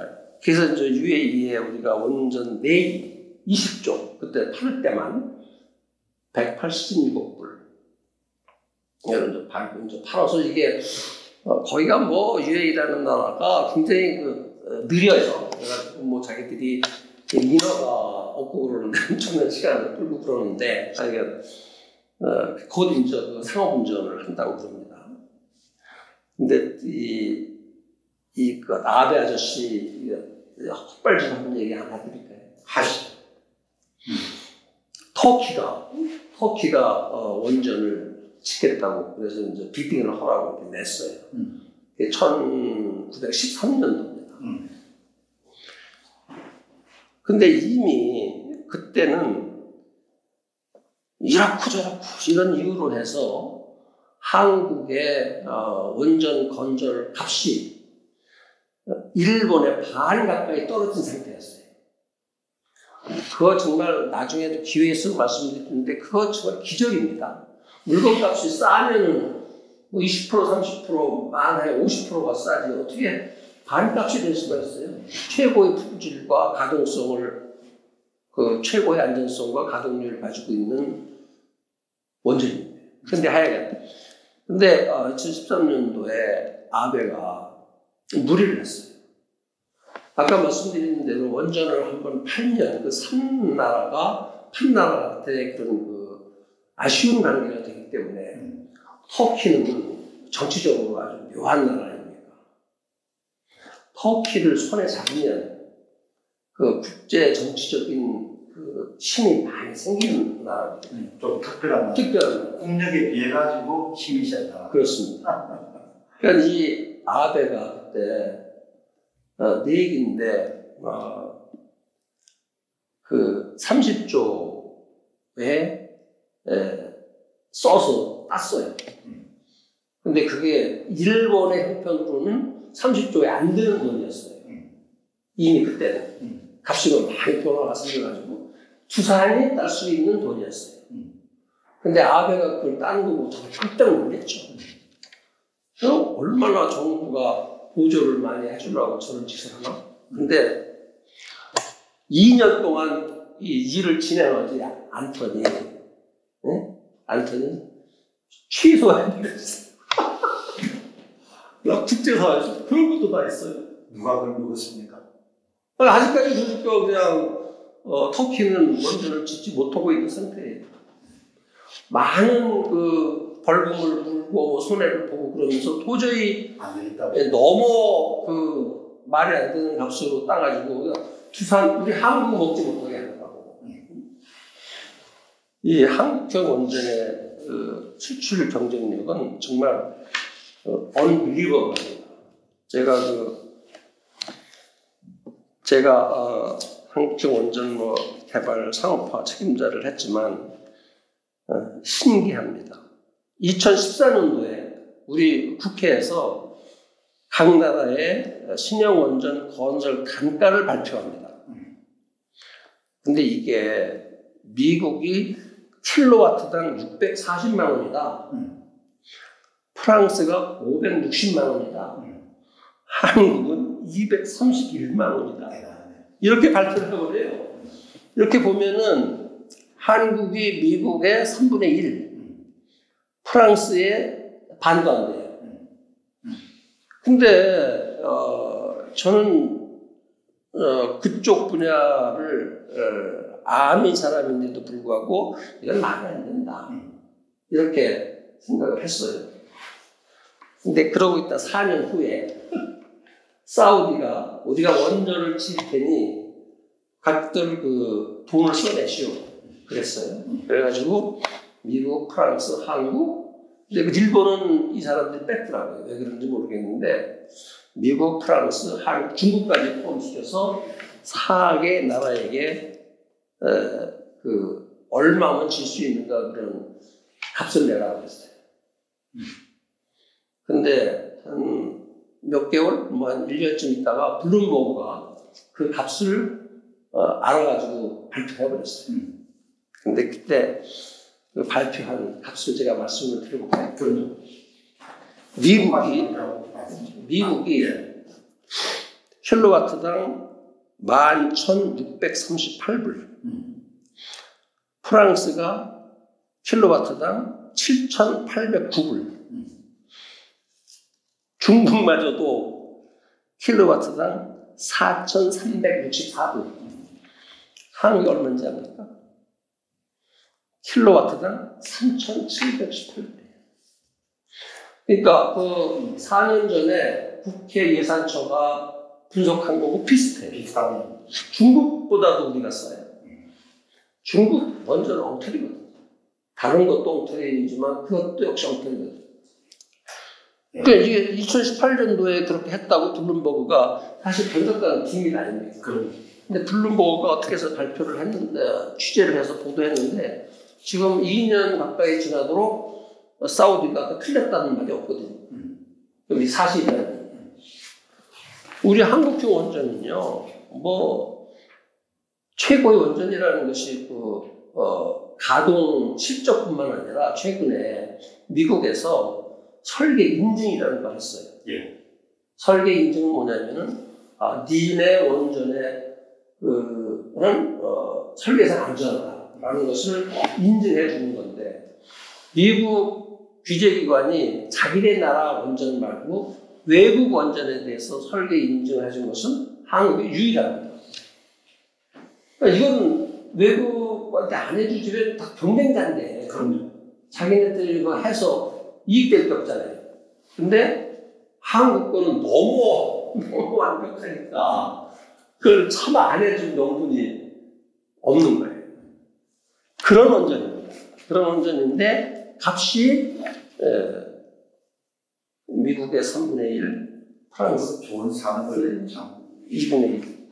그래서 이제 UAE에 우리가 원전 내기 20조 그때 팔 때만 187불 이런 이제 팔고 이제 팔아서 이게 어, 거기가 뭐 UAE라는 나라가 굉장히 그 어, 느려요. 그래가지고 뭐 자기들이 인허가 없고 그러는데 엄청난 시간을 끌고 그러는데 자기가 어, 곧 이제 그 상업 운전을 한다고 그럽니다. 근데 이, 이, 그, 아베 아저씨, 헛발질 하는 얘기 하나 해드릴까요? 하시. 터키가, 터키가 어, 원전을 짓겠다고 그래서 이제 비딩을 하라고 이렇게 냈어요. 음. 그게 1913년도입니다. 음. 근데 이미 그때는 이렇고 저렇고 이런 이유로 해서 한국의 어, 원전 건설 값이 일본의 반 가까이 떨어진 상태였어요. 그거 정말 나중에도 기회에 있으면 말씀드리는데 그거 정말 기적입니다. 물건 값이 싸면은 뭐 20% 30% 많아야 50%가 싸지 어떻게 반값이 될 수가 있어요. 최고의 품질과 가동성을 그 최고의 안전성과 가동률을 가지고 있는 원전입니다. 근데 하여간 근데 어, 2013년도에 아베가 무리를 했어요. 아까 말씀드린 대로 원전을 한번 팔면 그산 나라가 판 나라한테 그런 그 아쉬운 관계가 되기 때문에 터키는 정치적으로 아주 묘한 나라입니다. 터키를 손에 잡으면 그 국제 정치적인 그 힘이 많이 생기는 나라입니다. 음, 좀 특별한 특별한 국력에 비해 가지고 힘이 세다. 그렇습니다. 그러니까 이 아베가 그때 어, 내 얘기인데 어, 그 30조에 에, 써서 땄어요. 근데 그게 일본의 형편으로는 30조에 안 되는 돈이었어요. 이미 그때는 음. 값이 많이 변화가 생겨가지고 투산이 딸 수 있는 돈이었어요. 음. 근데 아베가 그걸 따는 거 보고 깜짝 놀랐죠. 얼마나 정부가 보조를 많이 해주려고 저런 짓을 하나? 근데 2년 동안 이 일을 진행하지 않더니, 응? 않더니 취소해버렸어. 나 국제사회에서 그런 것도 다 있어요. 누가 그걸 먹었습니까? 아직까지 그러니까 그냥 어, 터키는 원전을 짓지 못하고 있는 상태예요. 많은 그 벌금을 물고 손해를 보고 그러면서 도저히. 예, 너무 그 말이 안 되는 값으로 따가지고 두산 우리 한국 먹지 못하게 하더라고. 이 한국형 원전의 그 수출 경쟁력은 정말 어, unbelievable입니다. 제가 그 제가 어, 한국형 원전 뭐 개발 상업화 책임자를 했지만 어, 신기합니다. 2014년도에 우리 국회에서 각 나라의 신형 원전 건설 단가를 발표합니다. 근데 이게 미국이 킬로와트당 640만 원이다. 음. 프랑스가 560만 원이다. 음. 한국은 231만 원이다. 대단하네. 이렇게 발표를 해버려요. 이렇게 보면은 한국이 미국의 3분의 1, 음. 프랑스의 반도 안 돼요. 음. 근데 어, 저는 어, 그쪽 분야를 어, 아는 사람인데도 불구하고 이건 말이 안 된다. 음. 이렇게 생각을 했어요. 근데 그러고 있다 4년 후에 사우디가 우리가 원전을 칠 테니 각들 그 돈을 써내시오. 그랬어요. 그래가지고 미국, 프랑스, 한국, 근데 그 일본은 이 사람들이 뺐더라고요. 왜 그런지 모르겠는데 미국, 프랑스, 한국, 중국까지 포함시켜서 4개 나라에게 어, 그 얼마면 질 수 있는가 그런 값을 내라고 했어요. 근데 한 몇 개월, 뭐 한 1년쯤 있다가 블룸버그가 그 값을 어, 알아가지고 발표해버렸어요. 음. 근데 그때 그 발표한 값을 제가 말씀을 드려볼까요? 그럼요. 미국이, 미국이 킬로와트당 11,638불, 음. 프랑스가 킬로와트당 7,809불, 음. 중국마저도 킬로와트당 4,364불. 한국이 얼마인지 압니까? 킬로와트당 3,718불. 그러니까 그 4년 전에 국회 예산처가 분석한 거고 비슷해. 비슷하네. 중국보다도 우리가 싸요. 중국 원전은 엉터리거든. 다른 것도 엉터리지만 그것도 역시 엉터리거든. 그러니까 이게 2018년도에 그렇게 했다고 블룸버그가 사실 변덕가는 비밀 아닙니까? 그럼 근데 블룸버그가 어떻게 해서 발표를 했는데 취재를 해서 보도했는데 지금 2년 가까이 지나도록 사우디가 틀렸다는 말이 없거든요. 음. 그럼 이 사실이야. 우리 한국형 원전은요, 뭐 최고의 원전이라는 것이 그 어, 가동 실적뿐만 아니라 최근에 미국에서 설계 인증이라는 걸 했어요. 예. 설계 인증은 뭐냐면은 아, 니네 원전의 그는 어, 설계상 안전하다 라는 것을 인증해 주는 건데 미국 규제기관이 자기네 나라 원전 말고 외국 원전에 대해서 설계 인증을 해준 것은 한국이 유일합니다. 그러니까 이건 외국한테 안 해주지면 다 경쟁자인데 그럼요. 자기네들이 이거 해서 이익될 게 없잖아요. 근데 한국 거는 너무, 너무 완벽하니까 그걸 차마 안 해준 명분이 없는 거예요. 그런 원전입니다. 그런 원전인데 값이 에, 미국의 3분의 1, 프랑스 좋은 산업을 참 2분의 1.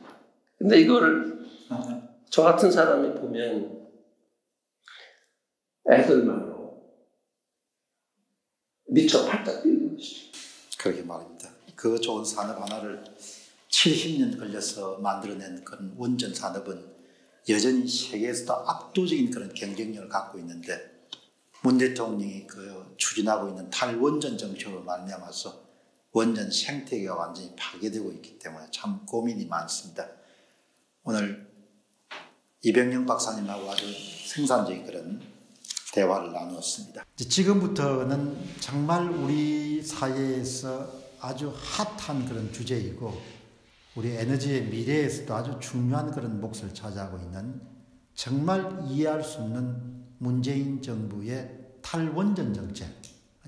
근데 이거를 저 같은 사람이 보면 애들만으로 미쳐 팔딱 뛰는 것이죠. 그러게 말입니다. 그 좋은 산업 하나를 70년 걸려서 만들어낸 그런 원전 산업은 여전히 세계에서도 압도적인 그런 경쟁력을 갖고 있는데 문 대통령이 그 추진하고 있는 탈원전 정책으로 말미암아서 원전 생태계가 완전히 파괴되고 있기 때문에 참 고민이 많습니다. 오늘 이병영 박사님하고 아주 생산적인 그런 대화를 나누었습니다. 지금부터는 정말 우리 사회에서 아주 핫한 그런 주제이고 우리 에너지의 미래에서도 아주 중요한 그런 몫을 차지하고 있는 정말 이해할 수 없는 문재인 정부의 탈원전 정책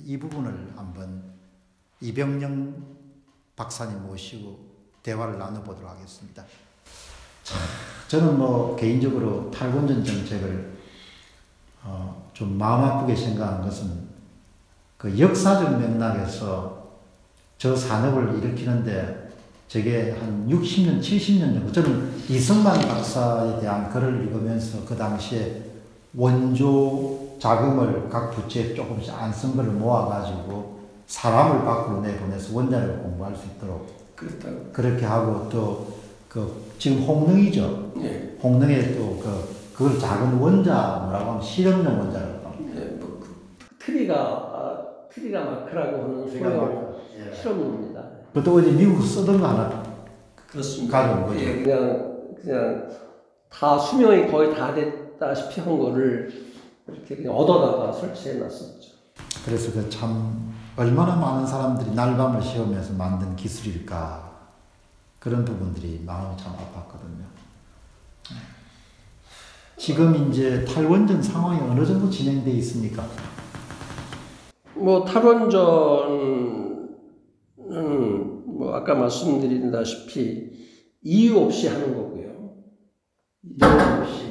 이 부분을 한번 이병영 박사님 모시고 대화를 나눠보도록 하겠습니다. 자, 저는 뭐 개인적으로 탈원전 정책을 어, 좀 마음 아프게 생각한 것은 그 역사적 맥락에서 저 산업을 일으키는데 저게 한 60년, 70년 정도 저는 이승만 박사에 대한 글을 읽으면서 그 당시에 원조 자금을 각 부처에 조금씩 안 쓴 거를 모아가지고 사람을 밖으로 내보내서 원자력을 공부할 수 있도록 그렇다고. 그렇게 하고 또 그 지금 홍릉이죠. 예. 홍릉에 또 그 그걸 작은 원자 뭐라고 하면 실험용 원자로라고 합니다. 예, 뭐, 그, TRIGA, 아, TRIGA Mark라고 하는 소형 예. 실험로입니다. 그것도 어디 미국 쓰던 거 하나 그렇습니다. 가져온 거죠. 예, 그냥, 그냥 다 수명이 거의 다 됐다시피 한 거를 이렇게 그냥 얻어다가 설치해 놨었죠. 그래서 그 참 얼마나 많은 사람들이 날밤을 새우면서 만든 기술일까 그런 부분들이 마음이 참 아팠거든요. 지금 이제 탈원전 상황이 어느 정도 진행돼 있습니까? 뭐 탈원전 은뭐 아까 말씀드린다시피 이유 없이 하는 거고요. 이유 없이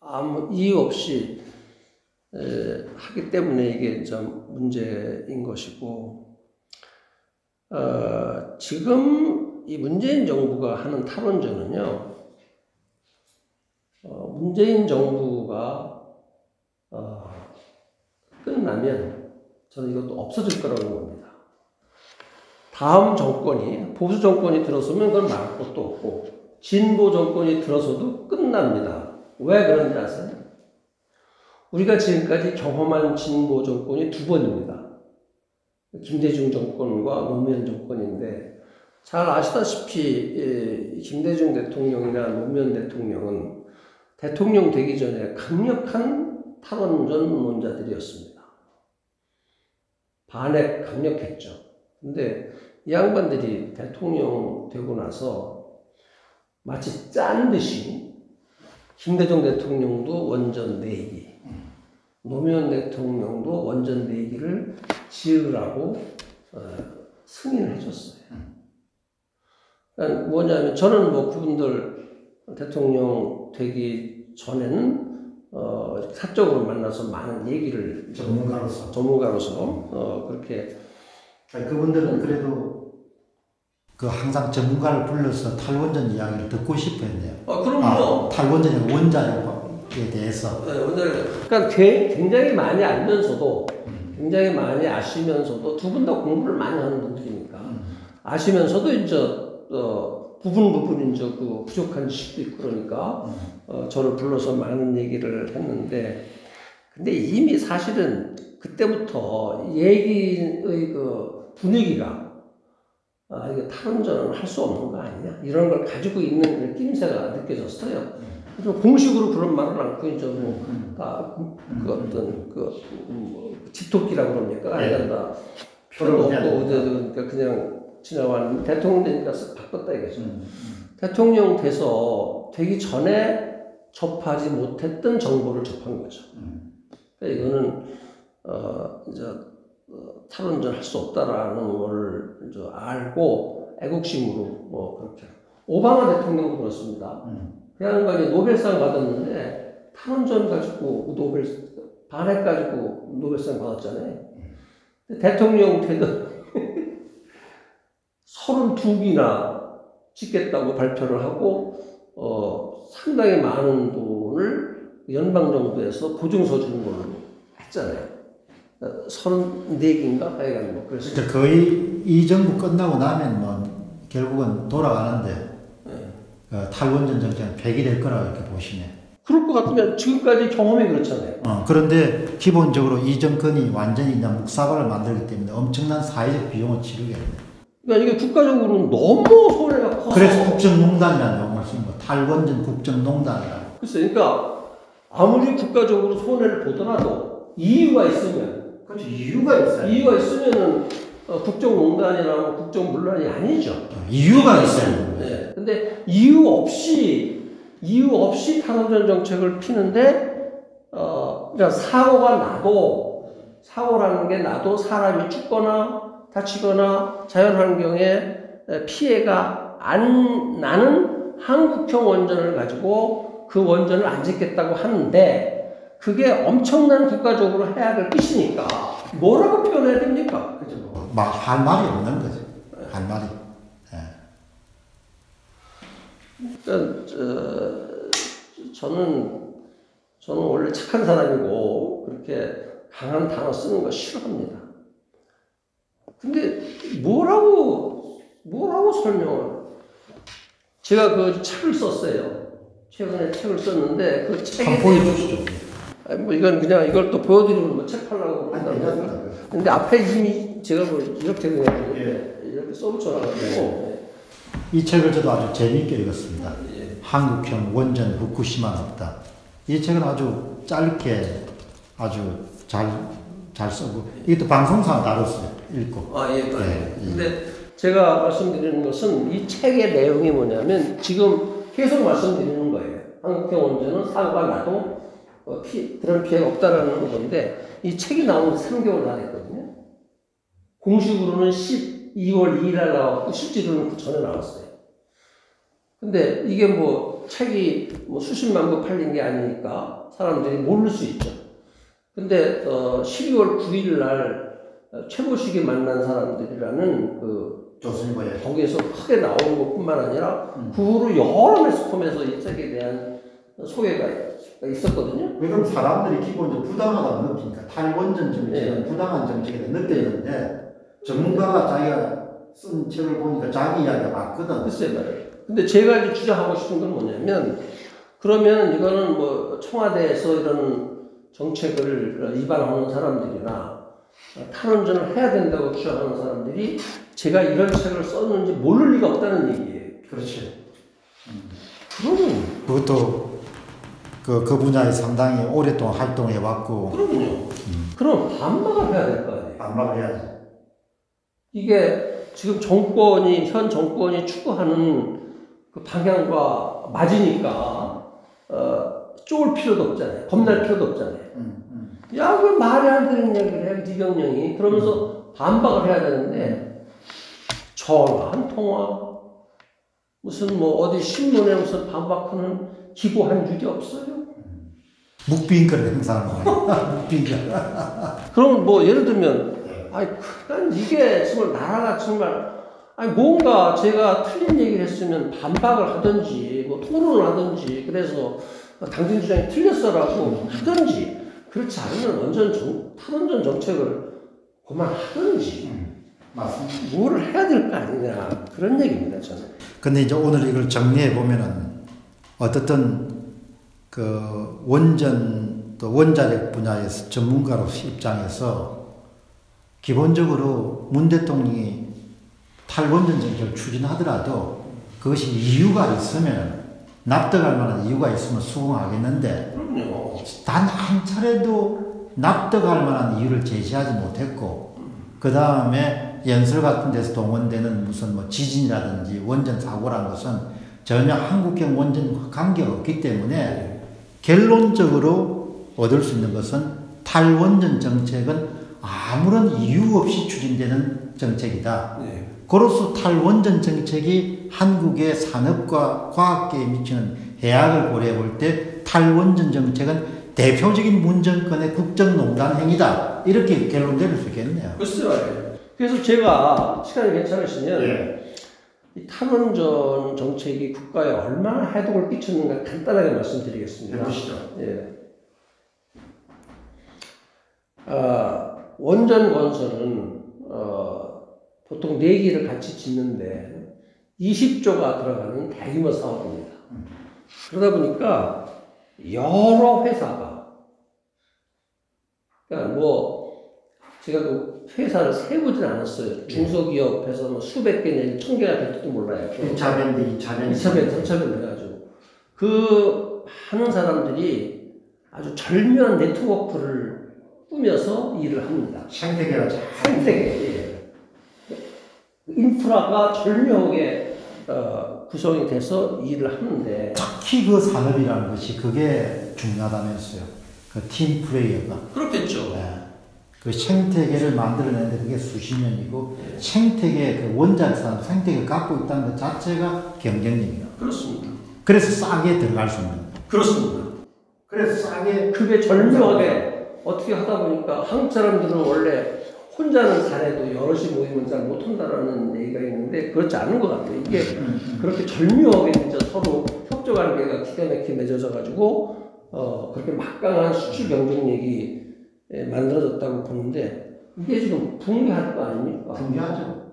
아무 이유 없이 에, 하기 때문에 이게 좀 문제인 것이고 어, 지금 이 문재인 정부가 하는 탈원전은요. 어, 문재인 정부가 어, 끝나면 저는 이것도 없어질 거라고 봅니다. 다음 정권이 보수 정권이 들어서면 그건 말할 것도 없고 진보 정권이 들어서도 끝납니다. 왜 그런지 아세요? 우리가 지금까지 경험한 진보 정권이 두 번입니다. 김대중 정권과 노무현 정권인데 잘 아시다시피 예, 김대중 대통령이나 노무현 대통령은 대통령 되기 전에 강력한 탈원전론자들이었습니다. 반핵 강력했죠. 근데 이 양반들이 대통령 되고 나서 마치 짠 듯이 김대중 대통령도 원전 내기, 노무현 대통령도 원전 내기를 지으라고 어, 승인을 해줬어요. 그러니까 뭐냐면 저는 뭐 그분들 대통령 되기 전에는 어, 사적으로 만나서 많은 얘기를 전문가로서 전문가로서 어, 그렇게 아니, 그분들은 그래도 그 항상 전문가를 불러서 탈원전 이야기를 듣고 싶어 했네요. 어, 그럼요. 아, 탈원전의 원자력에 대해서 네, 오늘 그러니까 되- 굉장히 많이 알면서도 굉장히 많이 아시면서도 두 분 다 공부를 많이 하는 분들이니까 아시면서도 이제 어, 부분 부분 이제 그 부족한 지식도 있고 그러니까 어, 저를 불러서 많은 얘기를 했는데 근데 이미 사실은 그때부터 얘기의 그 분위기가 아 이거 탈원전은 할 수 없는 거 아니냐 이런 걸 가지고 있는 그 낌새가 느껴졌어요. 그래서 공식으로 그런 말은 않고 이제 뭐 다 그 어떤 그 뭐, 집토끼라고 그럽니까? 네. 아니면 다 표를 없고 그러니까 그냥 지나왔는데 대통령 되니까 쓱 바꿨다 이거죠. 음, 대통령 돼서 되기 전에 접하지 못했던 정보를 접한 거죠. 음. 그러니까 이거는 어 이제 어, 탈원전 할 수 없다라는 이제 알고 애국심으로 뭐 그렇게 오바마 대통령도 그렇습니다. 음. 그 양반이 노벨상 받았는데 탈원전 가지고 노벨 반핵 가지고 노벨상 받았잖아요. 근데 대통령 되던 32기나 찍겠다고 발표를 하고 어, 상당히 많은 돈을 연방 정부에서 보증서 주는 걸로 했잖아요. 34기인가? 하여간 뭐 그랬어요. 그러니까 거의 이 정부 끝나고 나면 뭐 결국은 돌아가는데 그 탈원전 정책은 폐기될 거라고 이렇게 보시네. 그럴 것 같으면 지금까지 경험이 그렇잖아요. 어, 그런데 기본적으로 이 정권이 완전히 이제 묵사발을 만들기 때문에 엄청난 사회적 비용을 치르겠네. 그러니까 이게 국가적으로는 너무 손해가 커서 그래서 국정농단이라는 용어를 쓰는 거. 탈원전 국정농단이라고. 글쎄, 그러니까 아무리 국가적으로 손해를 보더라도 이유가 있으면 그렇죠. 이유가 이유가 있으면은 어, 국정농단이나 뭐 국정문란이 아니죠. 이유가 있어요. 네. 근데 이유 없이 이유 없이 탈원전 정책을 피는데 어, 그러니까 사고가 나도 사고라는 게 나도 사람이 죽거나 다치거나 자연환경에 피해가 안 나는 한국형 원전을 가지고 그 원전을 안 짓겠다고 하는데 그게 엄청난 국가적으로 될 것이니까 뭐라고 표현해야 됩니까? 그죠? 막할 말이 없는 거죠. 할 말이. 예. 그러니까 저, 저는 저는 원래 착한 사람이고 그렇게 강한 단어 쓰는 거 싫어합니다. 근데 뭐라고 뭐라고 설명을 제가 그 책을 썼어요. 최근에 책을 썼는데 그 책에 한번 보여주시죠. 아니, 뭐 이건 그냥 이걸 또 보여드리면 뭐책 팔라고 한다는. 괜찮습니다. 근데 앞에 이미 제가 뭐 이렇게 그냥 예. 이렇게 써붙여놔가지고 이 책을 저도 아주 재미있게 읽었습니다. 예. 한국형 원전 후쿠시마는 없다. 이 책은 아주 짧게 아주 잘, 잘 쓰고, 이것도 방송사 다뤘어요. 읽고. 아, 예, 예. 예, 예. 근데 제가 말씀드리는 것은 이 책의 내용이 뭐냐면 지금 계속 말씀드리는 거예요. 한국형 원전은 사고가 나도 어, 피, 그런 피해가 없다라는 건데 이 책이 나온 지 3개월 다 됐거든요. 공식으로는 12월 2일 날 나왔고 실제로는 그 전에 나왔어요. 근데 이게 뭐 책이 뭐 수십만 부 팔린 게 아니니까 사람들이 모를 수 있죠. 근데 어 12월 9일 날 어, 최고식이 만난 사람들이라는 그 교수님과의 거기에서 크게 나오는 것뿐만 아니라 음. 그 후로 여러 매스컴에서 이 책에 대한 소개가 있었거든요. 왜 그럼 사람들이 기본적으로 부당하다고 느끼니까 탈원전 정책은 부당한 정책이라 느꼈는데 전문가가 자기가 쓴 책을 보니까 자기 이야기가 맞거든. 글쎄 말이에요. 근데 제가 이제 주장하고 싶은 건 뭐냐면 그러면 이거는 뭐 청와대에서 이런 정책을 위반하는 사람들이나 탈원전을 해야 된다고 주장하는 사람들이 제가 이런 책을 썼는지 모를 리가 없다는 얘기예요. 그렇지. 그러면 그것도 그, 그 분야에 상당히 오랫동안 활동해 왔고 그럼요. 그럼 반박을 해야 될 거 아니에요. 반박을 해야지. 이게 지금 정권이 현 정권이 추구하는 그 방향과 맞으니까 어, 쫄 필요도 없잖아요. 겁날 필요도 없잖아요. 음, 음. 야, 왜 말이 안 되는 얘기를 해, 이병령이. 그러면서 반박을 해야 되는데, 전화 한 통화, 무슨 뭐 어디 신문에 무슨 반박하는 기고 한 줄이 없어요. 묵비인권을 행사하는 거야. 묵비인권. 그럼 뭐 예를 들면, 아이, 난 이게 정말 나라가 정말, 아니, 뭔가 제가 틀린 얘기를 했으면 반박을 하든지, 뭐 토론을 하든지, 그래서 당신 주장이 틀렸어라고 하든지, 그렇지 않으면 정, 탈원전 정책을 그만하든지, 맞습니다. 뭐를 해야 될 거 아니냐. 그런 얘기입니다, 저는. 근데 이제 오늘 이걸 정리해 보면은 어떻든 그 원전 또 원자력 분야에서 전문가로서 입장에서 기본적으로 문 대통령이 탈원전 정책을 추진하더라도 그것이 이유가 있으면 납득할 만한 이유가 있으면 수긍하겠는데. 단 한 차례도 납득할 만한 이유를 제시하지 못했고 그 다음에 연설 같은 데서 동원되는 무슨 뭐 지진이라든지 원전 사고라는 것은 전혀 한국형 원전 관계가 없기 때문에 결론적으로 얻을 수 있는 것은 탈원전 정책은 아무런 이유 없이 추진되는 정책이다. 네. 그로서 탈원전 정책이 한국의 산업과 과학계에 미치는 해악을 고려해 볼 때 탈원전 정책은 대표적인 문정권의 국정농단 행위다. 이렇게 결론 내릴 수 있겠네요. 글쎄 말이에요. 그래서 제가 시간이 괜찮으시면 이 탈원전 정책이 국가에 얼마나 해독을 끼쳤는가 간단하게 말씀드리겠습니다. 해보시죠. 예. 아, 원전 건설은 어, 보통 4기를 같이 짓는데 20조가 들어가는 대규모 사업입니다. 그러다 보니까 여러 회사가 그러니까 뭐 제가 그 회사를 세보진 않았어요. 중소기업에서 뭐 수백 개 내지 천 개가 될지도 몰라요. 1차 밴드, 2차 밴드. 2차 밴드, 3차 밴드 해가지고 그 하는 사람들이 아주 절묘한 네트워크를 꾸며서 일을 합니다. 생태계가 잘. 생태계 예. 인프라가 절묘하게 어, 구성이 돼서 일을 하는데 특히 그 산업이라는 것이 그게 중요하다면서요. 그 팀 플레이어가. 그렇겠죠. 네. 그 생태계를 만들어내는데 그게 수십 년이고 생태계 그 원자력 산업 생태계를 갖고 있다는 것 자체가 경쟁력이에요. 그렇습니다. 그래서 싸게 들어갈 수 있는. 그렇습니다. 그래서 싸게 그게 절묘하게 어떻게 하다 보니까 한국 사람들은 원래 혼자는 잘해도 여럿이 모이면 잘 못한다라는 얘기가 있는데 그렇지 않은 것 같아요. 이게 그렇게 절묘하게 진짜 서로 협조 관계가 기가 막히게 맺어져 가지고 어, 그렇게 막강한 수출 경쟁력이 예, 만들어졌다고 보는데 이게 지금 붕괴할 거 아닙니까? 붕괴하죠.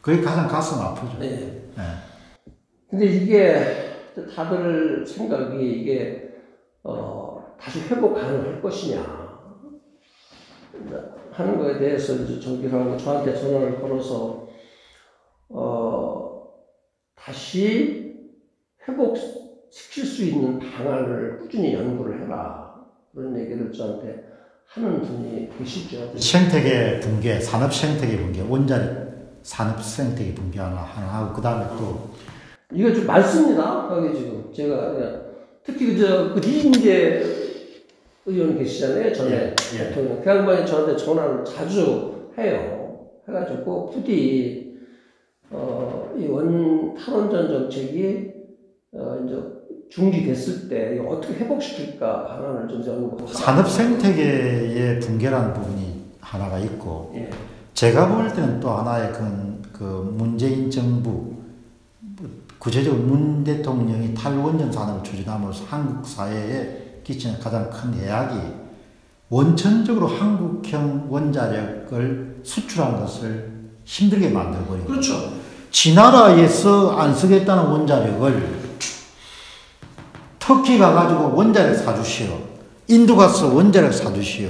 그게 가장 가슴 아프죠. 네. 네. 근데 이게 다들 생각이 이게 어, 다시 회복 가능할 것이냐 하는 거에 대해서 이제 정기하고 저한테 전화를 걸어서 어, 다시 회복시킬 수 있는 방안을 꾸준히 연구를 해라 그런 얘기를 저한테 하는 분이 계시죠. 생태계 붕괴, 산업 생태계 붕괴, 원자력 산업 생태계 붕괴 하나, 하나 하고 그 다음에 또 이거 좀 많습니다. 거기 지금 제가 그냥 특히 그저 그 이인재 의원 계시잖아요. 전에 예, 예. 대통령 그 양반이 저한테 전화를 자주 해요. 해가지고 부디 어, 이원 탈원전 정책이 어, 이제 중지됐을 때 어떻게 회복시킬까 방안을 좀 연구하고 산업 생태계의 붕괴라는 부분이 하나가 있고 예. 제가 볼 때는 또 하나의 그, 그 문재인 정부 구체적으로 문 대통령이 탈원전 산업을 추진함으로써 한국 사회에 끼치는 가장 큰 해악이 원천적으로 한국형 원자력을 수출한 것을 힘들게 만들어버린 거죠. 그렇죠. 지 나라에서 안 쓰겠다는 원자력을 터키 가가지고 원자력 사주시오. 인도 가서 원자력 사주시오.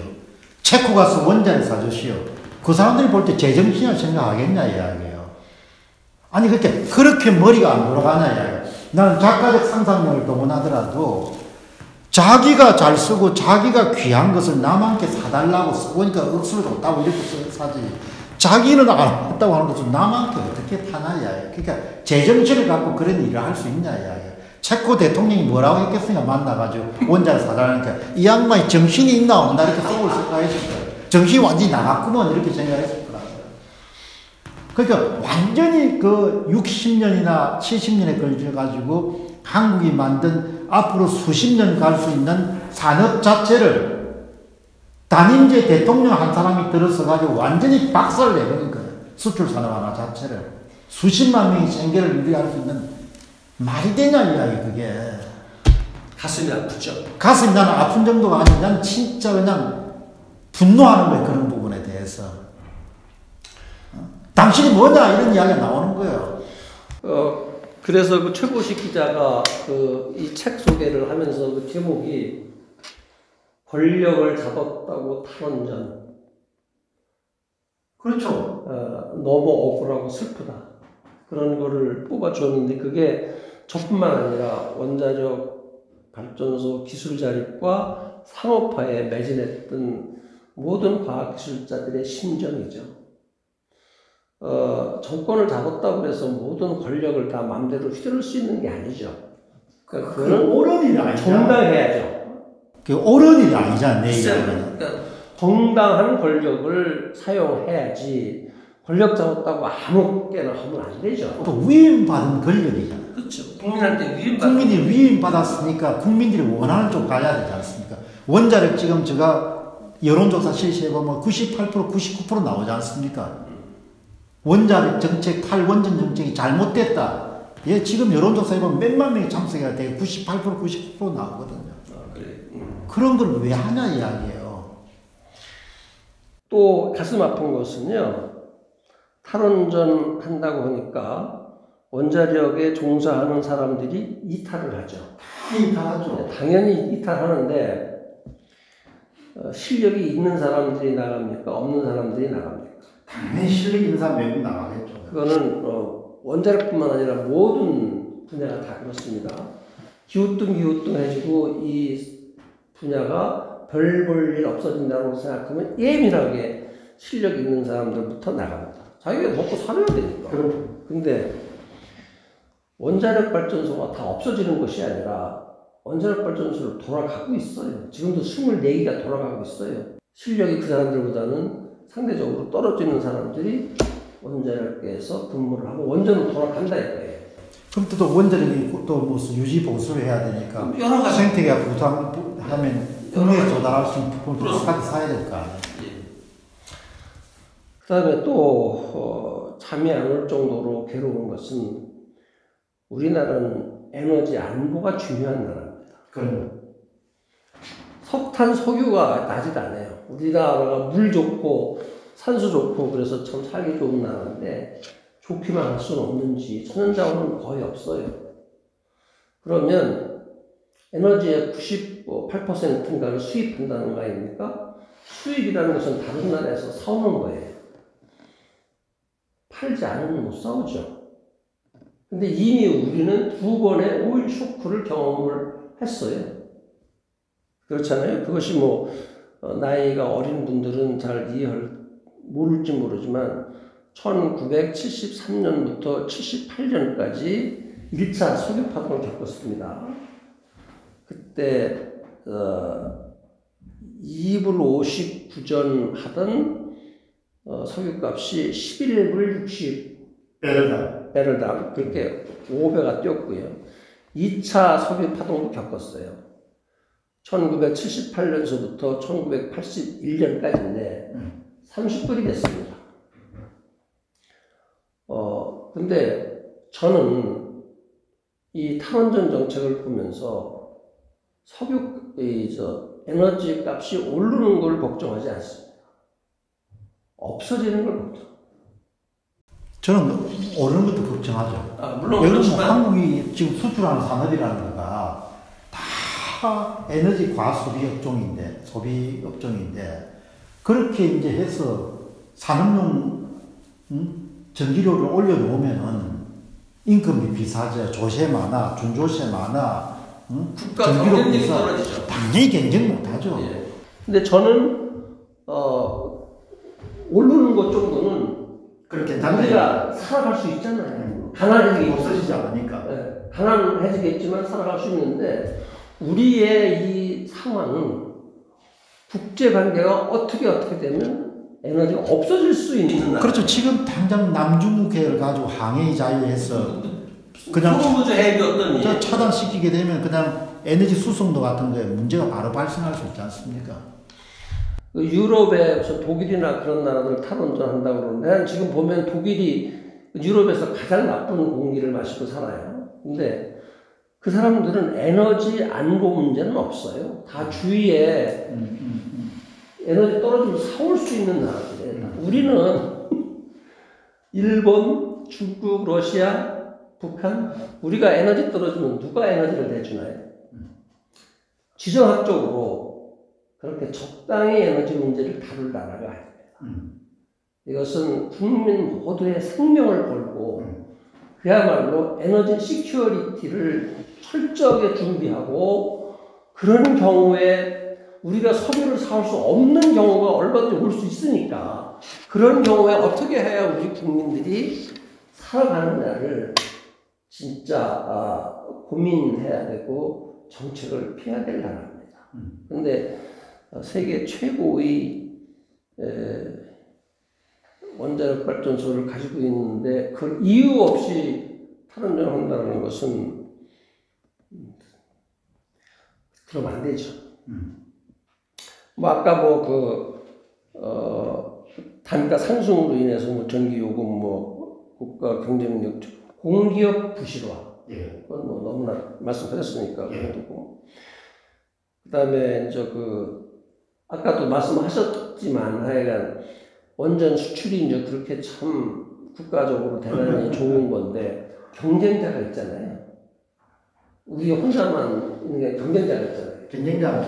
체코 가서 원자력 사주시오. 그 사람들이 볼 때 제정신이라 생각하겠냐, 이야기예요. 아니, 그렇게, 그렇게 머리가 안 돌아가냐, 이야기예요. 나는 작가적 상상력을 동원하더라도 자기가 잘 쓰고 자기가 귀한 것을 남한테 사달라고 쓰니까 억수로 좋다고 이렇게 사지. 자기는 안 했다고 하는 것을 남한테 어떻게 타나야. 그러니까 제정신을 갖고 그런 일을 할 수 있냐야. 체코 대통령이 뭐라고 했겠습니까? 만나가지고 원자를 사달라니까 이 양반이 정신이 있나 없나 이렇게 속을 생각했을 거예요. 정신이 완전히 나갔구먼 이렇게 생각했을 거라고요. 그러니까 완전히 그 60년이나 70년에 걸려가지고 한국이 만든 앞으로 수십 년 갈 수 있는 산업 자체를 단임제 대통령 한 사람이 들어서 가지고 완전히 박살을 내버린 거예요. 수출 산업 하나 자체를. 수십만 명이 생계를 유지할 수 있는 말이 되냐 이야기 그게. 가슴이 아프죠. 가슴이 나는 아픈 정도가 아니고 난 진짜 그냥 분노하는 거예요. 그런 부분에 대해서. 어? 당신이 뭐냐 이런 이야기가 나오는 거예요. 어, 그래서 그 최고식 기자가 그 이 책 소개를 하면서 그 제목이 권력을 잡았다고 탈원전. 그렇죠. 어, 너무 억울하고 슬프다. 그런 거를 뽑아줬는데 그게 저뿐만 아니라 원자력 발전소 기술 자립과 상업화에 매진했던 모든 과학기술자들의 심정이죠. 어, 정권을 잡았다고 해서 모든 권력을 다 마음대로 휘두를 수 있는 게 아니죠. 그러니까 그 아니잖아. 정당해야죠. 그 옳은 일이 아니잖아, 내 이야기는. 그러니까 정당한 권력을 사용해야지 권력 잡았다고 아무렇게나 하면 안 되죠. 또 위임받은 권력이잖아. 그렇죠. 국민한테 위임 국민이 위임받았으니까 국민들이 원하는 쪽 가야 되지 않습니까? 원자력 지금 제가 여론조사 실시해보면 98%, 99% 나오지 않습니까? 원자력 정책, 탈원전 정책이 잘못됐다. 예, 지금 여론조사 해보면 몇만 명이 참석해야 돼. 98%, 99% 나오거든요. 아, 그래. 그런 걸 왜 하냐 이야기예요. 또 가슴 아픈 것은요. 탈원전 한다고 하니까 원자력에 종사하는 사람들이 이탈을 하죠. 이탈하죠. 당연히 이탈하는데 어, 실력이 있는 사람들이 나갑니까? 없는 사람들이 나갑니까? 당연히 실력 있는 사람 외국 나가겠죠. 그거는 어, 원자력뿐만 아니라 모든 분야가 다 그렇습니다. 기우뚱 기우뚱 해지고 이 분야가 별 볼 일 없어진다고 생각하면 예민하게 실력 있는 사람들부터 나갑니다. 자기가 먹고 살아야 되니까. 그럼 근데 원자력 발전소가 다 없어지는 것이 아니라 원자력 발전소를 돌아가고 있어요. 지금도 24기가 돌아가고 있어요. 실력이 그 사람들보다는 상대적으로 떨어지는 사람들이 원자력에서 근무를 하고 원전은 돌아간다 이거예요. 그럼 또 원자력이 또 무슨 유지 보수를 해야 되니까 여러 가지 생태계가 부담하면 흥에 도달할 수 있는 부분을 똑같이 사야 될 거 아니에요. 그 다음에 또 어, 잠이 안 올 정도로 괴로운 것은 우리나라는 에너지 안보가 중요한 나라입니다. 그럼 석탄 석유가 나지도 않아요. 우리나라가 물 좋고 산소 좋고 그래서 참 살기 좋은 나라인데 좋기만 할 수는 없는지 천연자원은 거의 없어요. 그러면 에너지의 98%인가를 수입한다는 거 아닙니까? 수입이라는 것은 다른 나라에서 사오는 거예요. 팔지 않으면 못 사오죠. 근데 이미 우리는 두 번의 오일 쇼크를 경험을 했어요. 그렇잖아요. 그것이 뭐 어, 나이가 어린 분들은 잘 이해할 모를지 모르지만 1973년부터 78년까지 1차 석유 파동을 겪었습니다. 그때 어, 2불 59전 하던 어, 석유값이 11불 60 배럴당. 배럴당 그렇게 5배가 뛰었고요. 2차 석유 파동도 겪었어요. 1978년서부터 1981년까지인데 30불이 됐습니다. 어, 근데 저는 이 탈원전 정책을 보면서 석유, 이, 저, 에너지 값이 오르는 걸 걱정하지 않습니다. 없어지는 걸 걱정. 저는 오르는 것도 걱정하죠. 아, 물론 여러분 그렇지만, 한국이 지금 수출하는 산업이라는 거가 다 에너지 과소비 업종인데 소비 업종인데 그렇게 이제 해서 산업용 음? 전기료를 올려놓으면은 임금이 비싸져 조세 많아 준조세 많아 음? 국가 전기료 경쟁력이 비싸. 떨어지죠. 당연히 경쟁 못하죠. 예. 근데 저는, 어, 오르는 것 정도는 그렇게 우리가 살아갈 수 있잖아요. 가난해지기 없어지지 않으니까. 네, 가난해지겠지만 살아갈 수 있는데 우리의 이 상황은 국제 관계가 어떻게 어떻게 되면 에너지가 없어질 수 있는. 그렇죠. 지금 당장 남중국해를 가지고 항해 자유해서 그냥 차단시키게 되면 그냥 에너지 수송도 같은 거에 문제가 바로 발생할 수 있지 않습니까? 그 유럽에 저 독일이나 그런 나라들 탈원전한다고 그러는데 난 지금 보면 독일이 유럽에서 가장 나쁜 공기를 마시고 살아요. 근데 그 사람들은 에너지 안보 문제는 없어요. 다 주위에 에너지 떨어지면 사올 수 있는 나라들이에요. 우리는 일본, 중국, 러시아, 북한 우리가 에너지 떨어지면 누가 에너지를 내주나요? 지정학적으로 그렇게 적당히 에너지 문제를 다룰 나라가 아닙니다. 음. 이것은 국민 모두의 생명을 걸고 그야말로 energy security를 철저하게 준비하고 그런 경우에 우리가 석유를 사올 수 없는 경우가 얼마든지 올 수 있으니까 그런 경우에 어떻게 해야 우리 국민들이 살아가느냐를 진짜 아, 고민해야 되고 정책을 피해야 될 나라입니다. 그런데 어, 세계 최고의 에, 원자력 발전소를 가지고 있는데 그 이유 없이 탈원전을 한다는 것은 음, 그러면 안 되죠. 뭐 아까 뭐그 어, 단가 상승으로 인해서 뭐 전기 요금 뭐 국가 경쟁력 공기업 부실화 예. 그건 뭐 너무나 말씀하셨으니까 예. 그래도 그다음에 이제 그 아까도 말씀하셨지만 하여간 원전 수출이 이제 그렇게 참 국가적으로 대단히 좋은 건데 경쟁자가 있잖아요. 우리 혼자만 있는 게 경쟁자가 있잖아요. 경쟁자가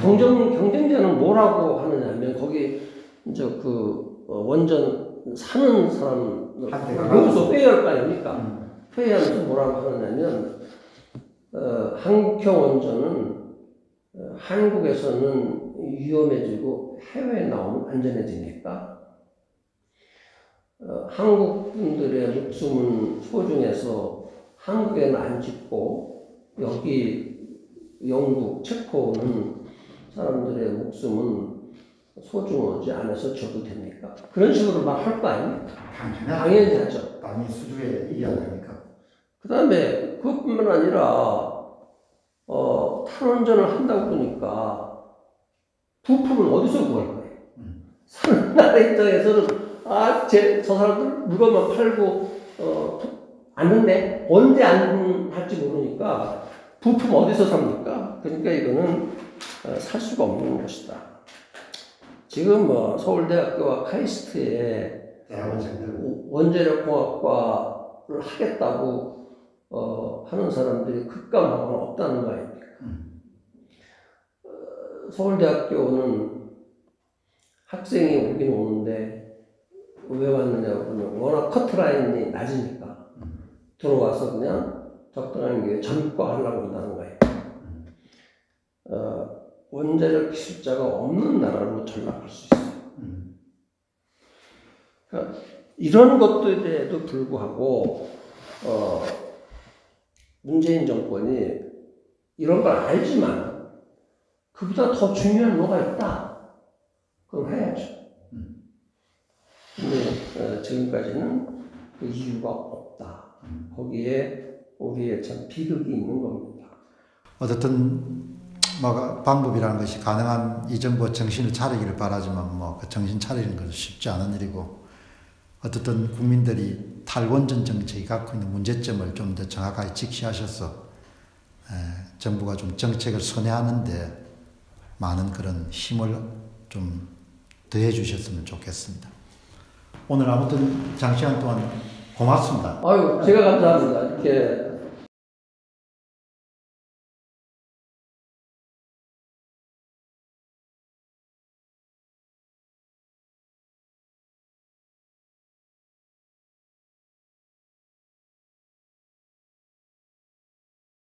경쟁 경쟁자는 뭐라고 하느냐면 거기 이제 그 어, 원전 사는 사람 여기서 회의할 거 아닙니까? 음. 회의하면서 뭐라고 하느냐면 어, 한국형 원전은 어, 한국에서는 위험해지고 해외에 나오면 안전해집니까? 어, 한국 분들의 목숨은 소중해서 한국에는 안 짓고 여기 영국, 체코는 사람들의 목숨은 소중하지 않아서 줘도 됩니까? 그런 식으로 막 할 거 아닙니까? 당연하죠. 당연히 하죠. 남이 수주에 이야기하니까. 그 다음에 그것뿐만 아니라 어, 탈원전을 한다고 그러니까 부품은 어디서 구할 거예요? 사는 나라 입장에서는 아, 제, 저 사람들 물건만 팔고 어, 안는데 언제 안 할지 모르니까 부품 어디서 삽니까? 그러니까 이거는 어, 살 수가 없는 것이다. 지금 뭐 서울대학교와 카이스트에 원자력공학과를 하겠다고 어, 하는 사람들이 극감하거나 없다는 거 아닙니까? 어, 서울대학교는 학생이 오긴 오는데 왜 왔느냐고는 워낙 커트라인이 낮으니까 들어와서 그냥 적당한 게 전과 하려고 한다는 거예요. 어, 원자력 기술자가 없는 나라로 전락할 수 있어요. 그러니까 이런 것들에도 불구하고 어, 문재인 정권이 이런 걸 알지만 그보다 더 중요한 뭐가 있다. 그럼 해야죠. 근데 어, 지금까지는 그 이유가 없다. 거기에 우리의 참 비극이 있는 겁니다. 어떻든 뭐 방법이라는 것이 가능한 이 정부 정신을 차리기를 바라지만 뭐 그 정신 차리는 것은 쉽지 않은 일이고 어떻든 국민들이 탈원전 정책이 갖고 있는 문제점을 좀 더 정확하게 직시하셔서 에, 정부가 좀 정책을 선회하는데 많은 그런 힘을 좀 더해 주셨으면 좋겠습니다. 오늘 아무튼 장시간 동안 고맙습니다. 아유, 제가 감사합니다. 이렇게